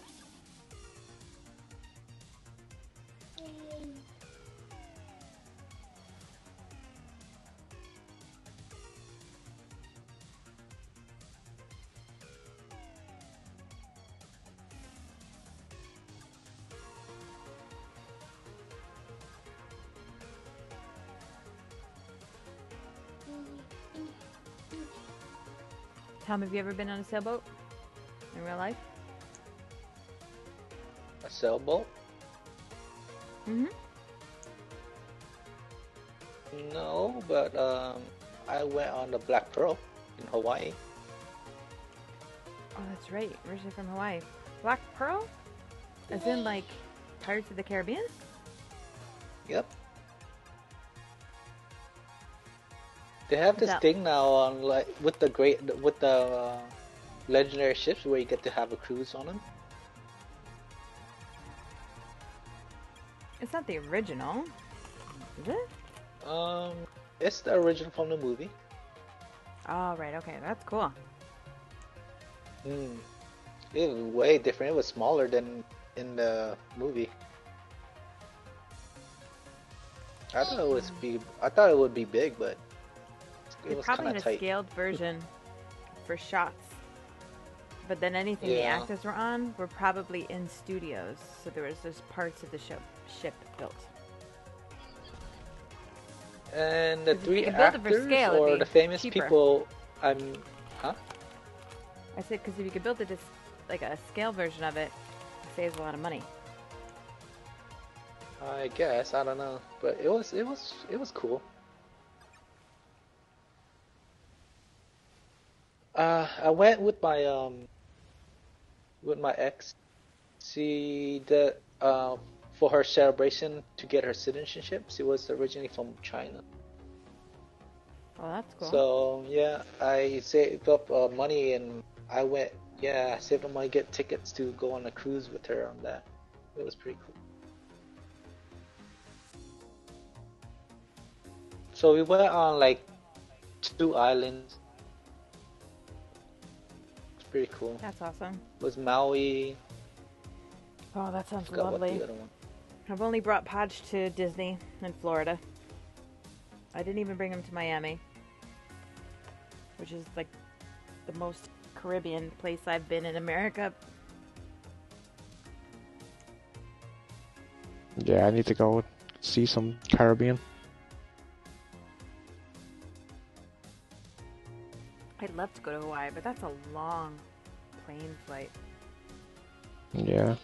A: Tom, have you ever been on a sailboat? In real life?
D: A sailboat?
A: Mm-hmm.
D: No, but um, I went on the Black Pearl in Hawaii.
A: Oh, that's right. Originally from Hawaii. Black Pearl? As in, like, Pirates of the Caribbean?
D: Yep. They have this
A: That-
D: thing now on like with the great with the uh, legendary ships where you get to have a cruise on them.
A: It's not the original. Is it?
D: Um, it's the original from the movie.
A: Oh, right. Okay. That's cool.
D: Hmm. It was way different. It was smaller than in the movie. I thought it was be. I thought it would be big, but it
A: They
D: was
A: probably
D: kind
A: had
D: of
A: a
D: tight.
A: scaled version for shots. But then anything the actors were on were probably in studios, so there was just parts of the ship ship built.
D: And the three
A: could build it for
D: actors
A: scale,
D: or the famous
A: cheaper.
D: people. I'm. Huh?
A: I said because if you could build it as like a scale version of it, it saves a lot of money.
D: I guess I don't know, but it was it was it was cool. Uh, I went with my um with my ex. She the uh for her celebration to get her citizenship. She was originally from China.
A: Oh, that's cool.
D: So yeah, I saved up uh, money and I went. Yeah, I saved up money get tickets to go on a cruise with her on that. It was pretty cool. So we went on like two islands. It's pretty cool.
A: that's awesome.
D: It was Maui.
A: Oh, that sounds
D: Forgot what
A: lovely.
D: the other one.
A: I've only brought Podge to Disney in Florida. I didn't even bring him to Miami, which is like the most Caribbean place I've been in America.
B: Yeah, I need to go see some Caribbean.
A: I'd love to go to Hawaii, but that's a long plane flight.
B: Yeah.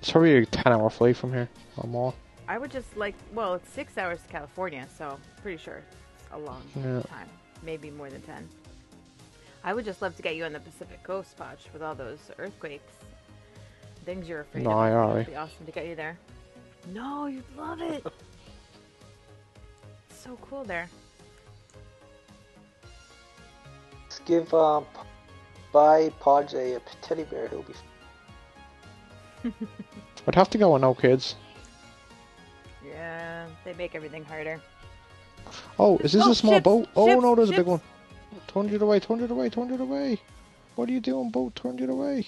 B: It's probably a 10 hour flight from here or more.
A: I would just like, well, it's six hours to California, so pretty sure it's a long
B: Yeah.
A: time, maybe more than ten. I would just love to get you on the Pacific Coast, Podge, with all those earthquakes, things you're afraid
B: No,
A: of.
B: I
A: It'd be awesome to get you there. No, you'd love it. So cool there.
D: Give um, buy Podge a, a teddy bear. He'll be.
B: I'd have to go with no kids.
A: Yeah, they make everything harder.
B: Oh, is this
A: Oh,
B: a small
A: ships,
B: boat? Oh
A: ships,
B: no, there's a big one. Turn it away, turn it away, turn it away. What are you doing, boat? Turn it away.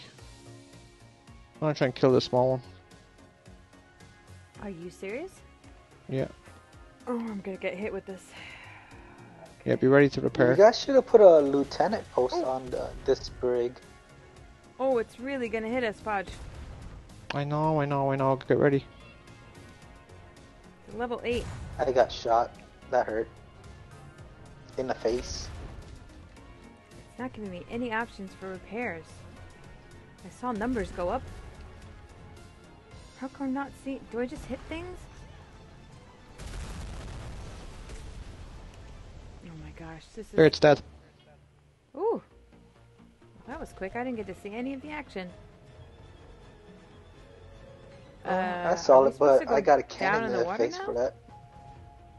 B: I'm gonna try and kill this small one.
A: Are you serious?
B: Yeah.
A: Oh, I'm gonna get hit with this.
B: Yeah, be ready to repair.
D: You guys should have put a lieutenant post
A: Oh.
D: on the, this brig.
A: Oh, it's really gonna hit us, Podge.
B: I know, I know, I know. Get ready.
A: Level eight.
D: I got shot. That hurt. In the face.
A: It's not giving me any options for repairs. I saw numbers go up. How come I'm not seeing? Do I just hit things? Gosh, this is.
B: Here, it's dead.
A: Ooh, that was quick. I didn't get to see any of the action. Uh,
D: I saw it, but
A: go
D: I got a cannon
A: in
D: in
A: the
D: the face
A: now?
D: for that.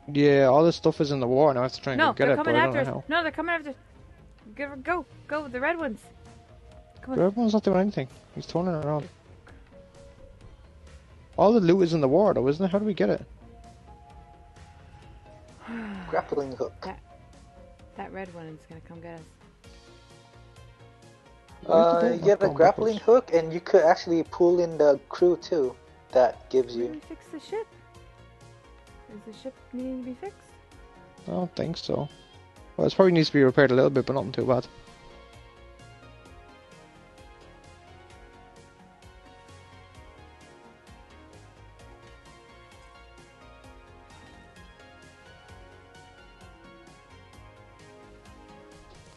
B: Yeah, all this stuff is in the water. Now I have to try and
A: No,
B: go get
A: they're
B: it, but
A: coming
B: I don't
A: after
B: know
A: us.
B: how.
A: No, they're coming after. Go, go, go! The red ones. Come on.
B: But everyone's not doing anything. He's turning around. All the loot is in the water, though, isn't it? How do we get it?
D: Grappling hook.
A: That, that red one is gonna come get us.
B: Why the
D: Uh, you
B: not
D: get a grappling
B: backwards?
D: hook, and you could actually pull in the crew too. That gives
A: Did
D: you.
A: we fix the ship? Is the ship needing to be fixed?
B: I don't think so. Well, it probably needs to be repaired a little bit, but nothing too bad.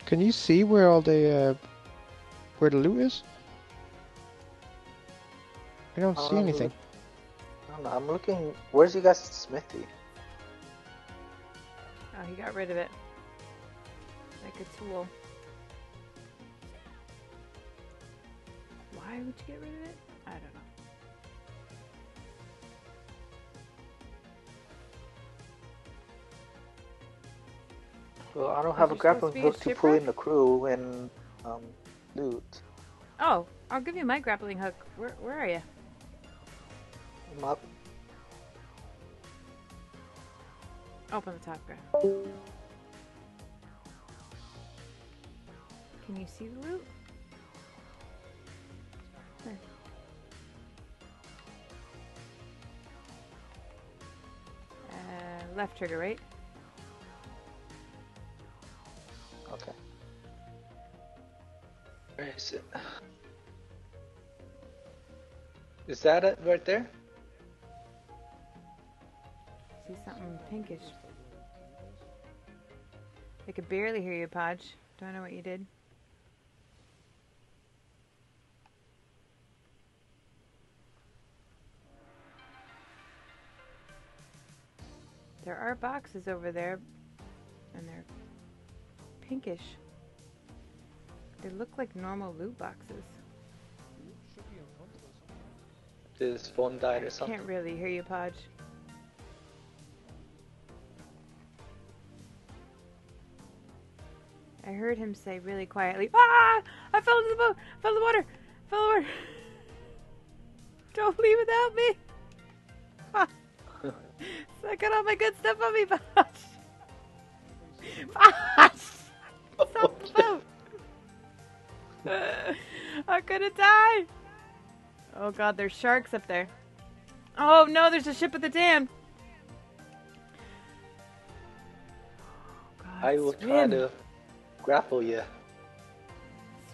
B: Can you see where all the uh, where the loot is? I don't see anything.
D: Know, I'm looking. Where's you guys' smithy?
A: Oh, he got rid of it. Like a tool. Why would you get rid of it? I don't know.
D: Well, I don't have a
A: there supposed to
D: grappling
A: a
D: hook to pull in the crew and um, loot.
A: Oh, I'll give you my grappling hook. Where, where are you?
D: I'm up.
A: Open the top grab. Can you see the loot? Uh, left trigger, right?
D: Where is it? Is that it right there?
A: See something pinkish. I could barely hear you, Podge. Don't know what you did. There are boxes over there, and they're pinkish. They look like normal loot boxes.
D: Did his phone died or something.
A: I can't really hear you, Podge. I heard him say really quietly, Ah! I fell into the boat! fell in the water! fell in the water! Don't leave without me! Ah. Suck all my good stuff on me! Podge! I'm gonna die! Oh god, there's sharks up there. Oh no, there's a ship at the damned. Oh, God,
D: I will try to grapple you.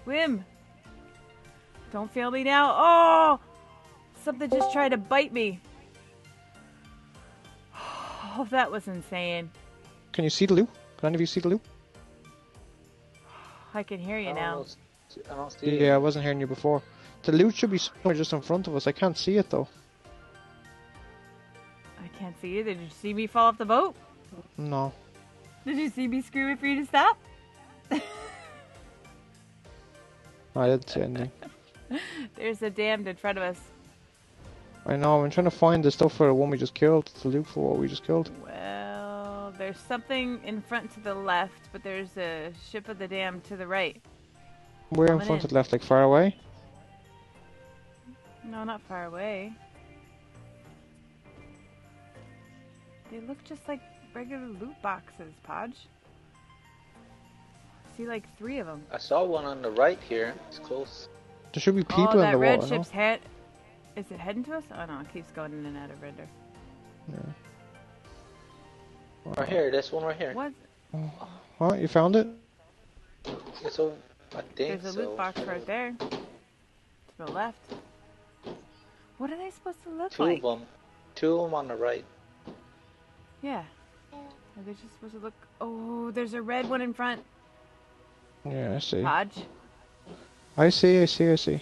A: swim. Don't fail me now. Oh, something just tried to bite me. Oh, that was insane.
B: Can you see the loop? Can any of you see the loop?
A: I can hear you now.
D: don't, s- I don't see
B: Yeah, I wasn't hearing you before. The loot should be somewhere just in front of us. I can't see it though.
A: I can't see you. Did you see me fall off the boat?
B: No.
A: Did you see me screaming for you to stop?
B: I didn't see anything.
A: There's a dam in front of us.
B: I know, I'm trying to find the stuff for the one we just killed. The loot for what we just killed.
A: Well, there's something in front to the left, but there's a ship of the damned to the right.
B: Where in
A: Coming
B: front
A: in.
B: of the left, like far away?
A: No, not far away. They look just like regular loot boxes, Podge. See, like three of them.
D: I saw one on the right here. It's close.
B: There should be oh, people
A: oh,
B: in
A: that
B: the
A: red
B: water. no?
A: ship's head. Is it heading to us? Oh no, it keeps going in and out of render. Yeah.
D: Right here. this one right here.
A: What?
B: What? You found it?
D: It's over. I think
A: There's a
D: so.
A: loot box right there. To the left. What are they supposed to look
D: Two
A: like?
D: of them. Two of them on the right.
A: Yeah. Are they just supposed to look? Oh, there's a red one in front.
B: Yeah, I see.
A: Podge.
B: I see, I see, I see.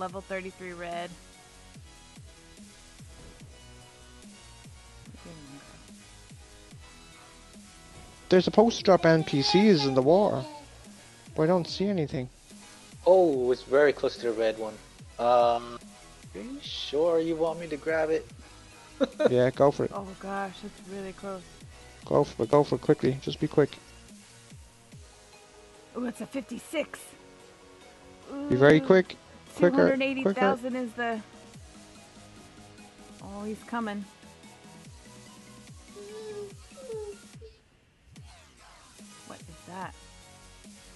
A: Level 33 red.
B: There's supposed to drop NPCs in the water, but I don't see anything.
D: Oh, it's very close to the red one. Um, are you sure you want me to grab it?
B: yeah, go for it.
A: Oh gosh, it's really close.
B: Go for it. Go for it quickly. Just be quick.
A: Oh, it's a 56.
B: Be very quick. Quicker. Quicker.
A: 280,000 is the. Oh, he's coming. What is that?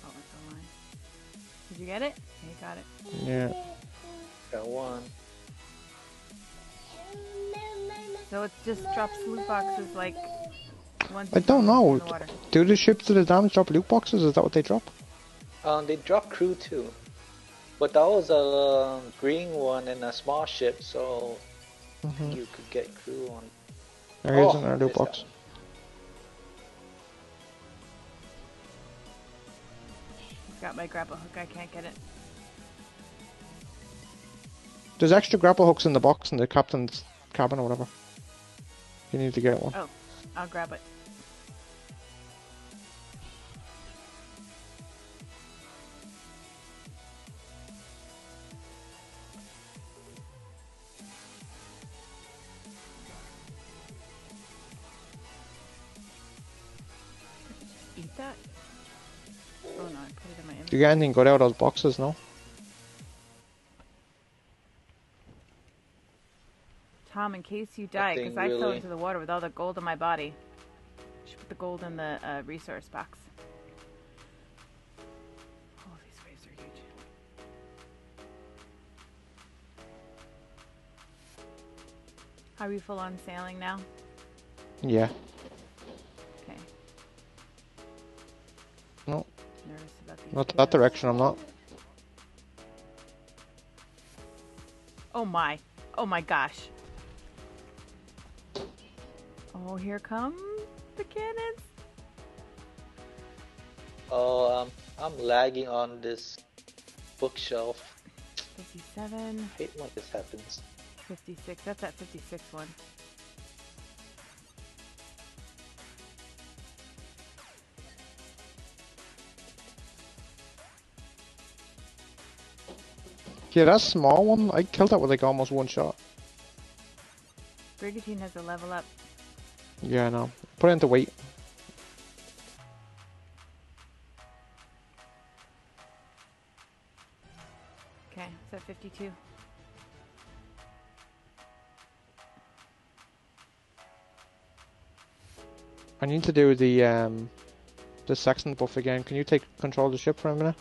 A: Oh, it's a line. Did you get it? Yeah, you got it.
B: Yeah.
D: Got one.
A: So it just drops loot boxes like once.
B: I don't know.
A: the.
B: Do the ships to the dams drop loot boxes? Is that what they drop?
D: Um, they drop crew too, but that was a um, green one and a small ship, so
B: hmm
D: you could get crew on.
B: There is
D: Oh,
B: another loot
D: there's that
B: box.
A: Got my grapple hook. I can't get it.
B: There's extra grapple hooks in the box in the captain's cabin or whatever. You need to get one.
A: Oh, I'll grab it. It in my
B: Do you get anything good out of those boxes? No.
A: Tom, in case you die, because
D: Nothing
A: I fell into the water with all the gold in my body. You should put the gold in the uh, resource box. Oh, these waves are huge. Are we full on sailing now?
B: Yeah. Not that direction. I'm not.
A: Oh my. Oh my gosh. Oh, here come the cannons.
D: Oh, um, I'm lagging on this bookshelf.
A: 57.
D: I hate when this happens.
A: 56. That's that 56 one.
B: Yeah, that small one, I killed that with like almost one shot.
A: Brigantine has a level up.
B: Yeah, I know. Put it into weight.
A: Okay, at 52.
B: I need to do the um the Saxon buff again. Can you take control of the ship for a minute?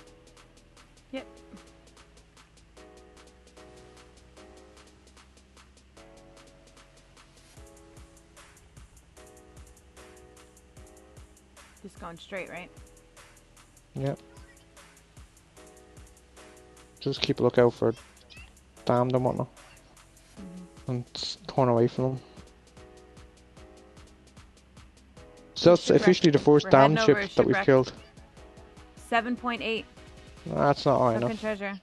A: Going straight, right?
B: Yep. Just keep a lookout for damned and whatnot. Mm-hmm. And s- turn away from them. So that's
A: Shipwreck.
B: officially the first damned ship that we've killed.
A: 7.8.
B: That's not high enough.
A: treasure.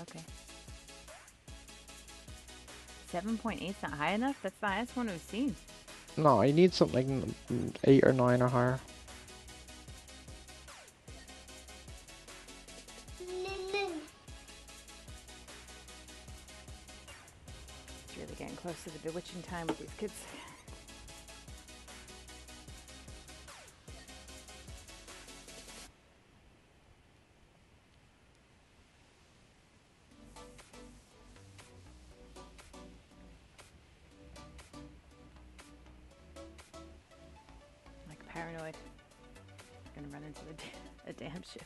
A: Okay. 7.8 is not high enough? That's the highest one we've seen.
B: No, you need something like eight or nine or higher.
A: Bewitching time with these kids. Like paranoid. Gonna run into da- a damn ship.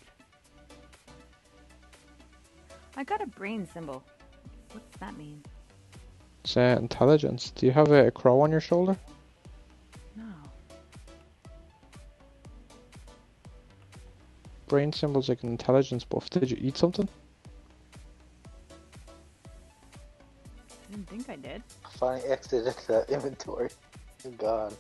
A: I got a brain symbol. What's that mean?
B: It's uh, intelligence. Do you have a crow on your shoulder?
A: No.
B: Brain symbol's like an intelligence buff. Did you eat something?
A: I didn't think I did.
D: I finally exited the inventory. Thank God.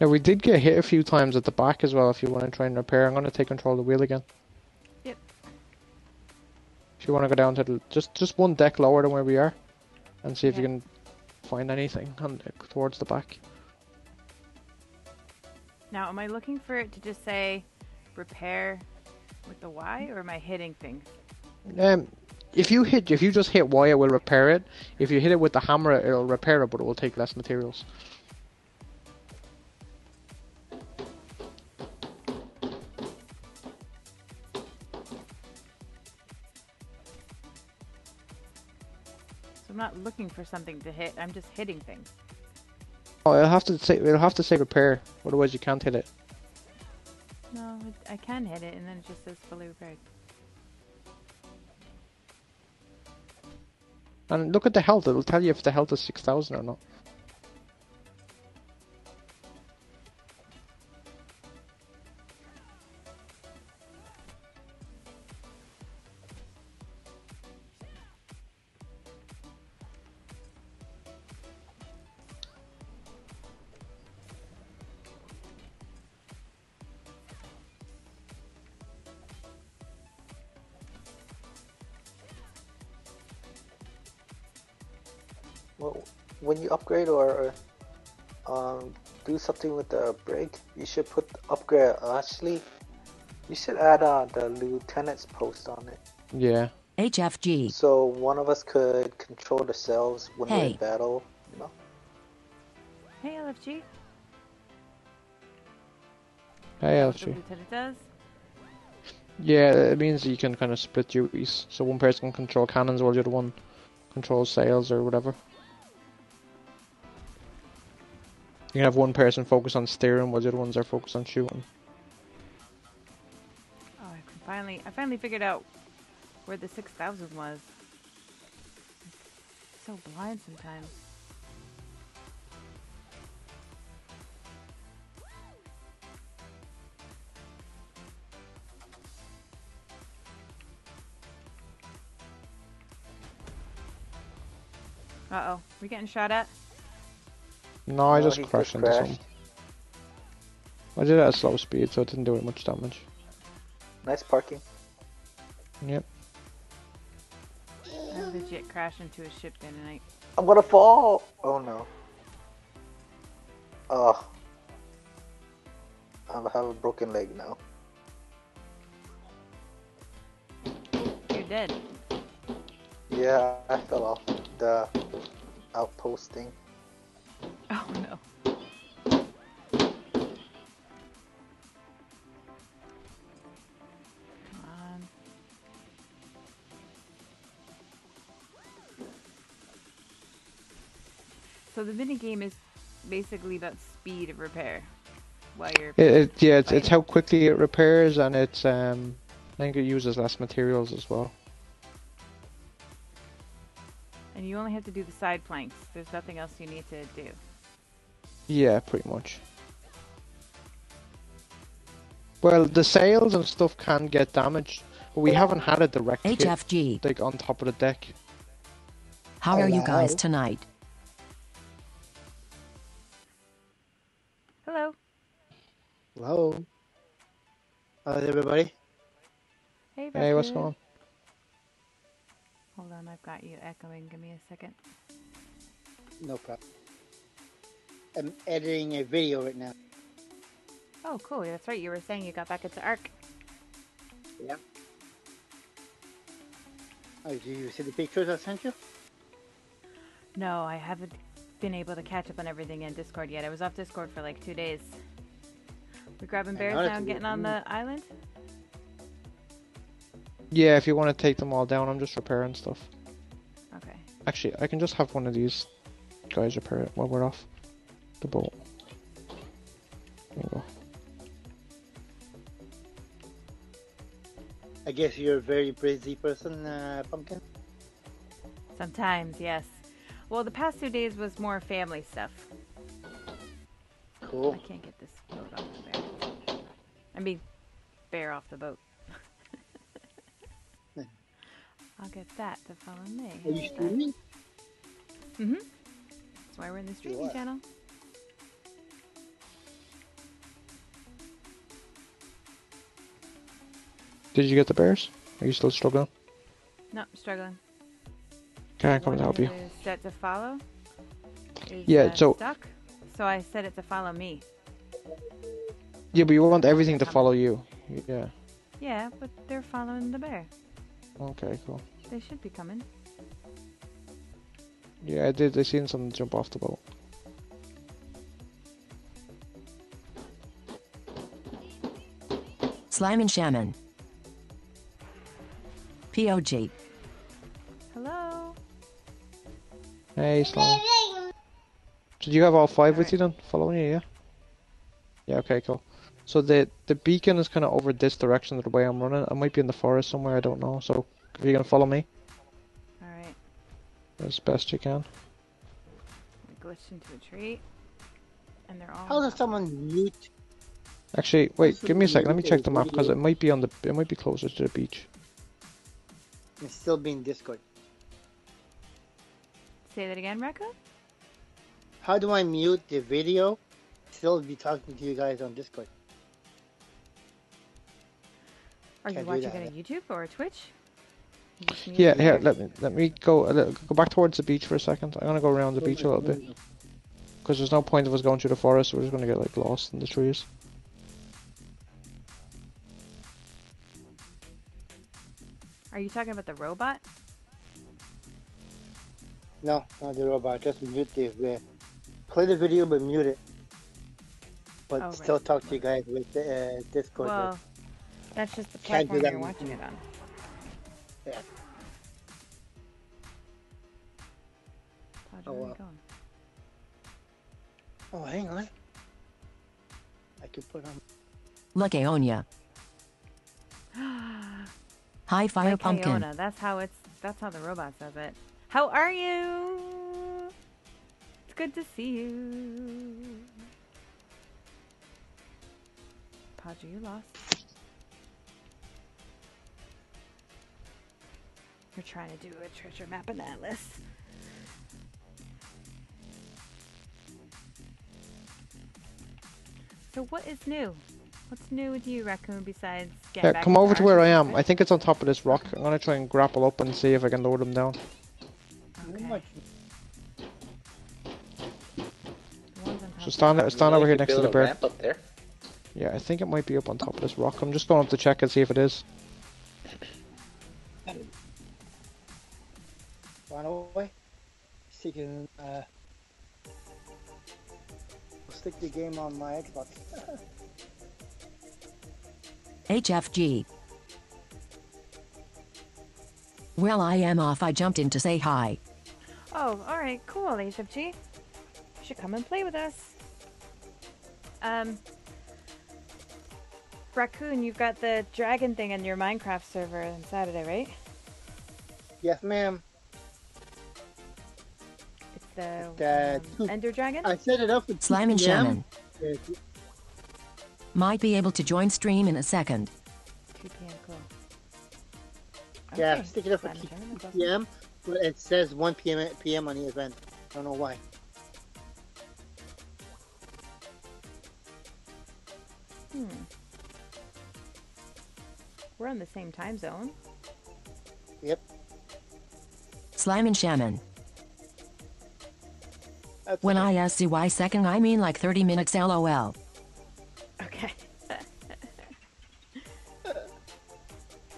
B: Yeah, we did get hit a few times at the back as well. If you want to try and repair, I'm going to take control of the wheel again.
A: Yep.
B: If you want to go down to the, just just one deck lower than where we are, and see if you can find anything on towards the back.
A: Now, am I looking for it to just say repair with the Y, or am I hitting things?
B: Um, if you hit, if you just hit Y, it will repair it. If you hit it with the hammer, it'll repair it, but it will take less materials.
A: Looking for something to hit. I'm just hitting things.
B: Oh, it'll have to say it'll have to say repair, otherwise you can't hit it.
A: No, it, I can hit it, and then it just says fully repaired.
B: And look at the health; it'll tell you if the health is six thousand or not.
D: Upgrade or um, do something with the brig, you should put upgrade. Actually, you should add uh, the lieutenant's post on it,
B: Yeah.
C: HFG.
D: so one of us could control the cells when we're in battle. You know.
A: Hey, LFG.
B: Hey,
A: What
B: LFG.
A: lieutenant does.
B: Yeah, it means you can kind of split duties. So one person can control cannons while the other one controls sails or whatever. You can have one person focus on steering while the other ones are focused on shooting.
A: Oh, I finally, I finally figured out where the 6,000 was. So blind sometimes. Uh oh, we getting shot at?
B: No, I
D: No,
B: just
D: he just
B: crashed into
D: crashed.
B: something. I did it at slow speed, so it didn't do it much damage.
D: Nice parking.
B: Yep.
A: I legit crashed into a ship the other night.
D: I'm gonna fall. Oh no. Oh. I have a broken leg now.
A: You're dead.
D: Yeah, I fell off the outpost
A: So the mini game is basically about speed of repair. While you're
B: It, it yeah, it's, it's how quickly it repairs, and it's um, I think it uses less materials as well.
A: and you only have to do the side planks. There's nothing else you need to do.
B: Yeah, pretty much. Well, the sails and stuff can get damaged, but we haven't had a direct hit,
C: HFG.
B: like on top of the deck.
C: How are you guys tonight?
A: Hello.
E: How's everybody?
A: Hey,
B: Hey, what's going on?
A: Hold on, I've got you echoing. Give me a second.
E: No problem. I'm editing a video right now.
A: Oh, cool. That's right. You were saying you got back into ARK.
E: Yeah. Oh, did you see the pictures I sent you?
A: No, I haven't been able to catch up on everything in Discord yet. I was off Discord for like two days. We grabbing bears now and getting on the island?
B: Yeah, if you want to take them all down, I'm just repairing stuff.
A: Okay.
B: Actually, I can just have one of these guys repair it while we're off the boat. There you go.
E: I guess you're a very busy person, uh, Pumpkin.
A: Sometimes, yes. Well, the past two days was more family stuff.
E: Cool.
A: I can't get this I mean, bear off the boat. I'll get that to follow me.
E: Are you streaming?
A: Mm-hmm. That's why we're in the streaming
E: are.
A: channel.
B: Did you get the bears? Are you still struggling?
A: No, struggling.
B: Can I come and help you?
A: Is set to follow. Is,
B: Yeah,
A: uh,
B: so-
A: stuck. So I set it to follow me.
B: Yeah, but you want everything to follow you. Yeah.
A: Yeah, but they're following the bear.
B: Okay, cool.
A: They should be coming.
B: Yeah, I did. I seen some jump off the boat.
C: Slime and Shaman. POG.
A: Hello.
B: Hey, Slime. Did you have all five with you then? Following you, yeah? Yeah, okay, cool. So the the beacon is kind of over this direction of the way I'm running. I might be in the forest somewhere, I don't know. So if you can follow me
A: All right.
B: as best you can.
A: I glitched into a tree, and they're all.
E: How does someone mute?
B: Actually, wait,
E: should
B: give me a
E: be
B: second. Let me check the map because it might be on the it might be closer to the beach.
E: It's still being Discord?
A: Say that again, Rekka?
E: How do I mute the video? Still be talking to you guys on Discord.
A: Are you
E: Can't do
A: watching
E: that,
A: it on YouTube or Twitch? You
B: Yeah, here, let me let me go a little, go back towards the beach for a second. I'm gonna go around the beach a little bit because there's no point of us going through the forest. We're just gonna get like lost in the trees.
A: Are you talking about the robot?
E: No, not the robot. Just mute the uh, play the video but mute it. But
A: Oh, right.
E: still talk to you guys with uh, Discord.
A: Well, that's just the
E: Can't do
A: platform you're
E: on
A: watching it on.
E: Yeah.
A: Todd,
E: Oh,
A: where are
E: wow.
A: you going?
E: oh, hang on. I could put on.
C: Look, Aonia. Hi, Fire
A: like
C: Pumpkin.
A: Iona. That's how it's. That's how the robot says it. How are you? It's good to see you. Podger, you lost. You're trying to do a treasure map in Atlas. So what is new? What's new with you, Raccoon, besides getting
B: Yeah, come over to where I am.
A: Arceus,
B: I think it's on top of this rock. I'm gonna try and grapple up and see if I can lower them down.
E: Not
A: Okay.
E: much.
A: The ones on top
B: So stand, stand
D: know
B: over here next to
D: build
B: the
D: a
B: bird.
D: up there.
B: Yeah, I think it might be up on top of this rock. I'm just going up to check and see if it is.
E: Run away. Sticking, uh, stick the game on my Xbox.
C: HFG. Well, I am off. I jumped in to say hi.
A: Oh, alright, cool, HFG. You should come and play with us. Um, Raccoon, you've got the dragon thing on your Minecraft server on Saturday, right?
E: yes, ma'am.
A: It's the,
E: The
A: um, Ender Dragon?
E: I set it up with
C: Slime and Shaman. Might be able to join stream in a second.
A: 2 p.m. Cool.
E: Yeah,
A: Okay,
E: stick it up for 2
A: Dragon, that's awesome.
E: p.m. But it says 1 p.m. p.m. on the event. I don't know why.
A: Hmm. We're on the same time zone.
E: Yep.
C: Slime and Shaman.
E: That's
C: When. I ask you why second, I mean like 30 minutes lol.
A: Okay.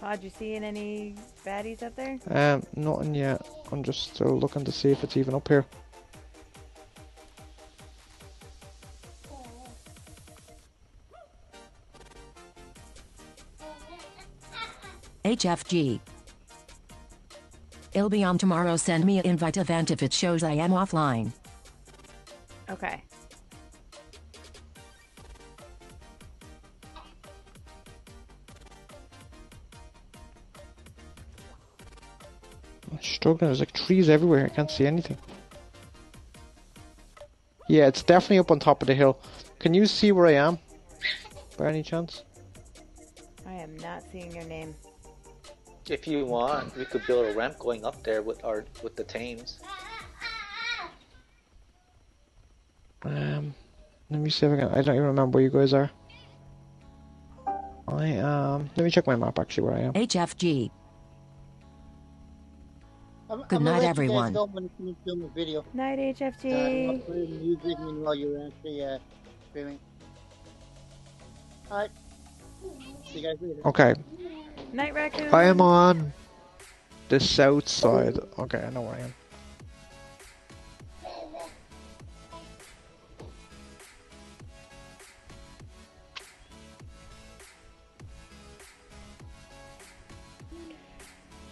A: Pod, you seeing any baddies up there?
B: Um, nothing yet. I'm just still looking to see if it's even up here.
C: HFG. It'll be on tomorrow. Send me an invite event if it shows I am offline.
A: Okay.
B: I'm struggling. There's like trees everywhere. I can't see anything. Yeah, it's definitely up on top of the hill. Can you see where I am? By any chance?
A: I am not seeing your name.
D: If you want, we could build a ramp going up there with our with the tames.
B: Um, let me see if I can. I don't even remember where you guys are. I um. Let me check my map actually where I am.
C: HFG.
E: I'm,
C: Good
E: I'm
C: night,
E: gonna let you
C: everyone.
E: guys go when you finish filming the video.
A: Night,
E: Uh,
A: HFG.
E: play the music while you're actually uh, streaming. Alright. See you guys later.
B: Okay,
A: Night, Raccoon.
B: I am on the south side. Okay, I know where I am.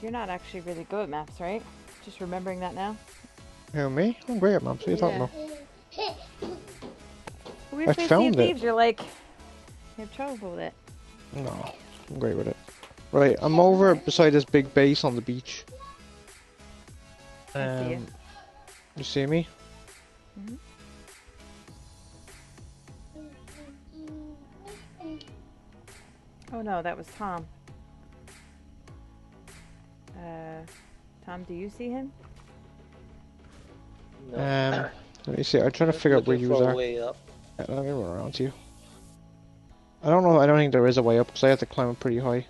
A: You're not actually really good at maps, right? Just remembering that now.
B: Who me? I'm great at maps. What are you talking
A: Yeah.
B: about?
A: We
B: I found it.
A: Thieves, you're like, you have trouble with it.
B: No, I'm great with it. Right, I'm over beside this big base on the beach.
A: I see you.
B: Um, you see me?
A: Mhm. Oh no, that was Tom. Uh, Tom, do you see him?
D: No.
B: Um, let me see. I'm trying to figure out where
D: Looking
B: you
D: for a
B: are.
D: way up.
B: Yeah, let me run around to you. I don't know. I don't think there is a way up because I have to climb up pretty high.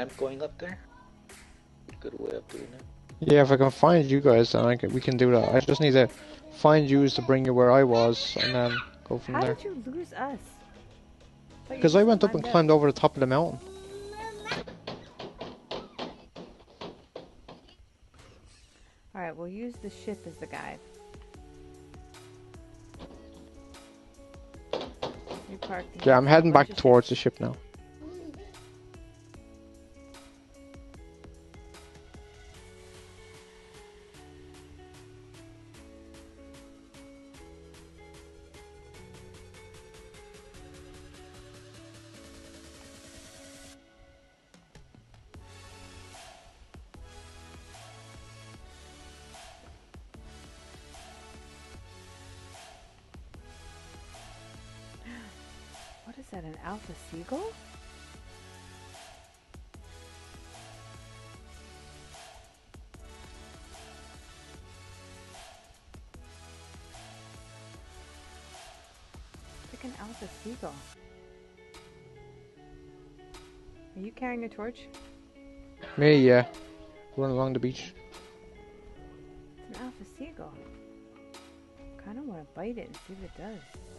D: Ramp going up there? Good way of doing it.
B: Yeah, if I can find you guys, then I can, we can do that. I just need to find you to bring you where I was, and then go from
A: How
B: there.
A: did you lose us?
B: Because I went up and climbed over the top of the mountain.
A: Alright, we'll use the ship as the guide. You parked
B: Yeah, I'm heading back
A: bunch of
B: towards the ship now.
A: That an alpha seagull? It's like an alpha seagull. Are you carrying a torch?
B: Me, yeah. Run along the beach.
A: It's an alpha seagull. Kind of want to bite it and see what it does.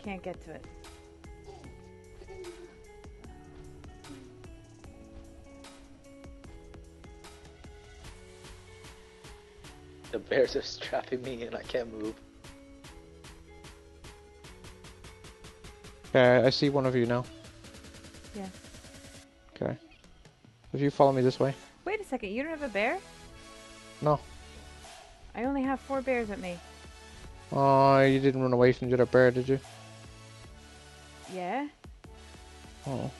A: Can't get to it.
D: The bears are strapping me and I can't move.
B: Okay, I see one of you now.
A: Yeah.
B: Okay. If you follow me this way.
A: Wait a second, you don't have a bear?
B: No.
A: I only have four bears with me.
B: Oh, you didn't run away from the other bear, did you? Oh.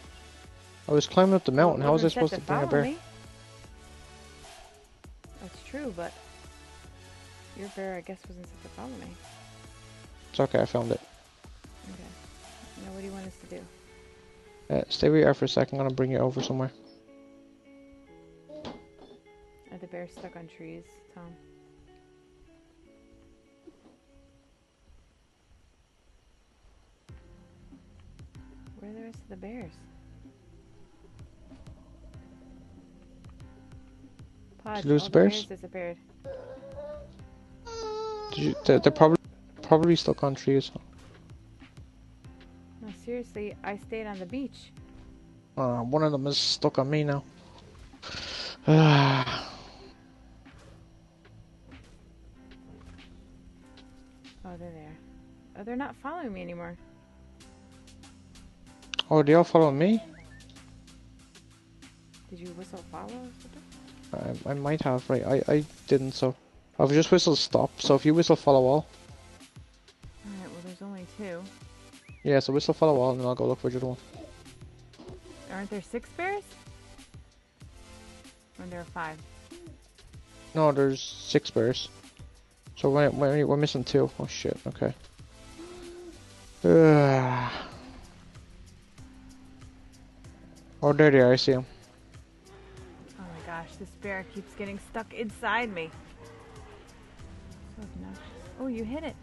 B: I was climbing up the mountain. How was I supposed
A: set
B: to bring a bear?
A: me. That's true, but your bear, I guess, wasn't set to follow me.
B: It's okay, I found it.
A: Okay. Now, what do you want us to do?
B: Uh, stay where you are for a second. I'm gonna bring you over somewhere.
A: Are the bears stuck on trees, Tom? Of bears? Pods,
B: you lose the bears?
A: bears disappeared.
B: Did you? They're, they're probably probably stuck on trees.
A: No, seriously, I stayed on the beach.
B: Uh, one of them is stuck on me now.
A: Oh, they're there. Oh, they're not following me anymore.
B: Oh, they all follow me?
A: Did you whistle follow?
B: I, I might have, right? I, I didn't, so. I've just whistled stop, so if you whistle follow all.
A: Alright, well, there's only two.
B: Yeah, so whistle follow all, and then I'll go look for the other one.
A: Aren't there six bears? Or there are five?
B: No, there's six bears. So we're, we're, we're missing two. Oh shit, okay. Ugh. Oh, there they are, I see them.
A: Oh my gosh, this bear keeps getting stuck inside me. So. Oh, you hit it.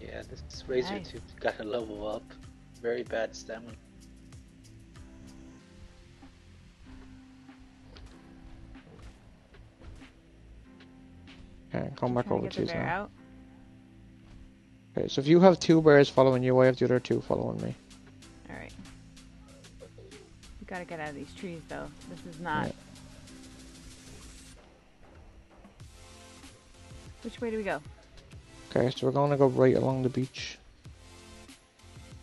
D: Yeah, this razor
A: Nice.
D: tooth gotta level up. Very bad stamina.
B: Okay, come back over
A: to
B: to
A: get
B: you now.
A: out.
B: Okay, so if you have two bears following you, I have the other two following me.
A: We gotta get out of these trees though. This is not.
B: Yeah.
A: Which way do we go?
B: Okay, so we're gonna go right along the beach.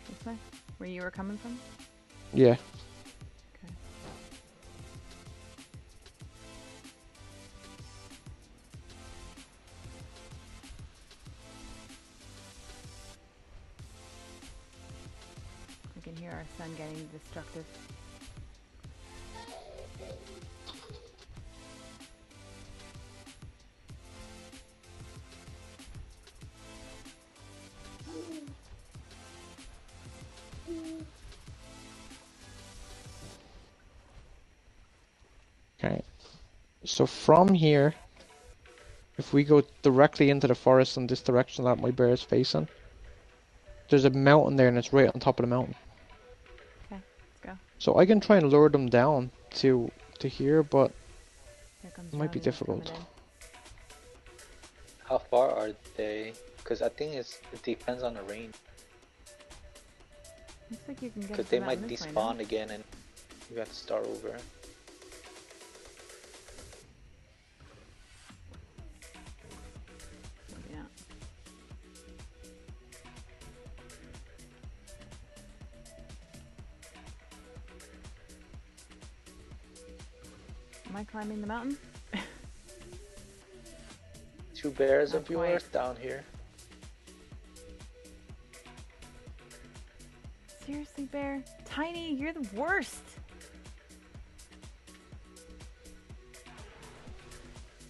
A: This way? Where you were coming from?
B: Yeah.
A: Okay. I can hear our son getting destructive.
B: So from here, if we go directly into the forest in this direction that my bear is facing, there's a mountain there and it's right on top of the mountain.
A: Okay, let's go.
B: So I can try and lure them down to to here, but
A: Here
B: It might be difficult.
D: How far are they? Because I think it's, it depends on the range.
A: Looks like you can get
D: Because they might
A: this
D: despawn again and you have to start over.
A: Am I climbing the mountain?
D: Two bears
A: Not
D: of
A: quite.
D: yours down here.
A: Seriously, bear? Tiny, you're the worst!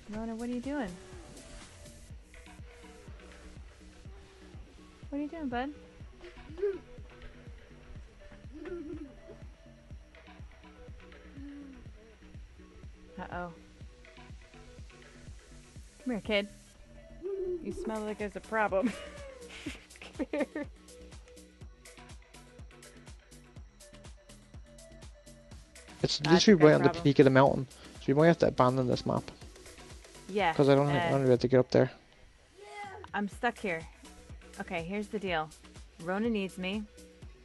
A: Rona, what are you doing? What are you doing, bud? Uh-oh. Come here, kid. You smell like there's a problem. Come here.
B: It's literally right on the peak of the mountain. So you might have to abandon this map.
A: Yeah.
B: Because I don't,
A: uh,
B: I don't how to get up there.
A: I'm stuck here. Okay, here's the deal. Rona needs me.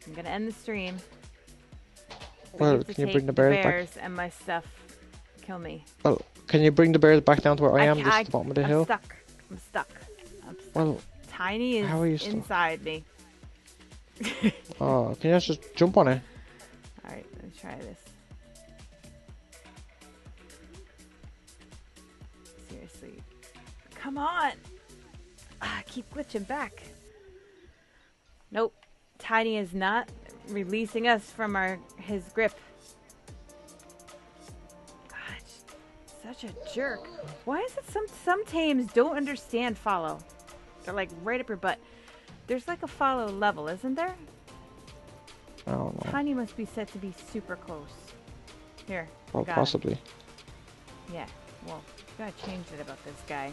A: I'm gonna end the stream. but
B: Well,
A: have
B: can you bring the bears back?
A: and my stuff. Kill me.
B: Well, can you bring the bears back down to where I, am,
A: ca-
B: just at the bottom of the
A: I'm
B: hill?
A: stuck. I'm stuck. I'm stuck.
B: Well,
A: Tiny is
B: how are you stuck?
A: inside me.
B: oh, can you just jump on it?
A: Alright, let's try this. Seriously. Come on! Ah, I keep glitching back. Nope. Tiny is not releasing us from our his grip. Such a jerk. Why is it some some tames don't understand follow? They're like right up your butt. There's like a follow level, isn't there?
B: I don't know.
A: Tiny must be set to be super close. Here.
B: Well,
A: got him.
B: possibly.
A: Yeah. Well, gotta change it about this guy.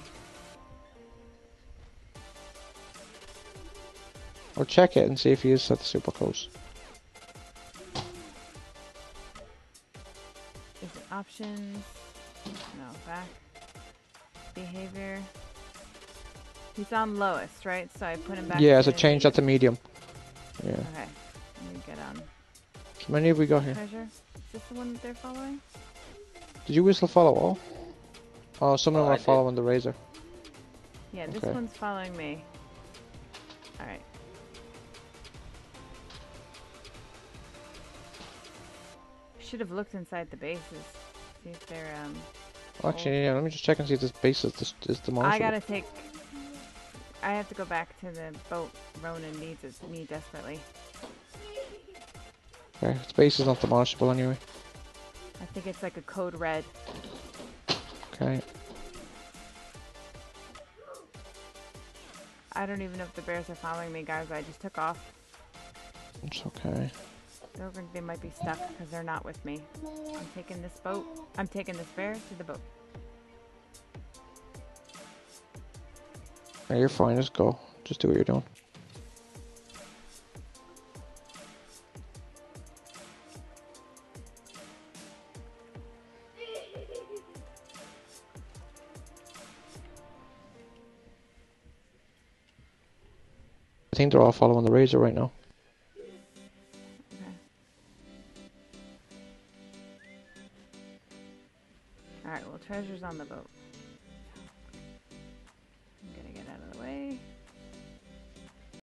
B: Or check it and see if he is set to super close.
A: Is it options? No, back. Behavior. He's on lowest, right? So I put him back.
B: yeah, so change that to medium. Yeah.
A: Okay. Let me get on
B: How many have we got here?
A: treasure. Is this the one that they're following?
B: Did you whistle follow all? Oh, some of them
D: Oh,
B: are following the razor.
A: Yeah, this
B: Okay.
A: one's following me. Alright. Should have looked inside the bases. See if they're um
B: Actually, yeah, let me just check and see if this base is, dis- is demolished.
A: I gotta take. I have to go back to the boat. Ronan needs us, me desperately.
B: Okay, its base is not demolishable anyway.
A: I think it's like a code red.
B: Okay.
A: I don't even know if the bears are following me, guys. I just took off.
B: It's okay.
A: They're They might be stuck because they're not with me. I'm taking this boat. I'm taking this bear to the boat.
B: Yeah, you're fine, just go. Just do what you're doing. I think they're all following the razor right now.
A: Treasure's on the boat.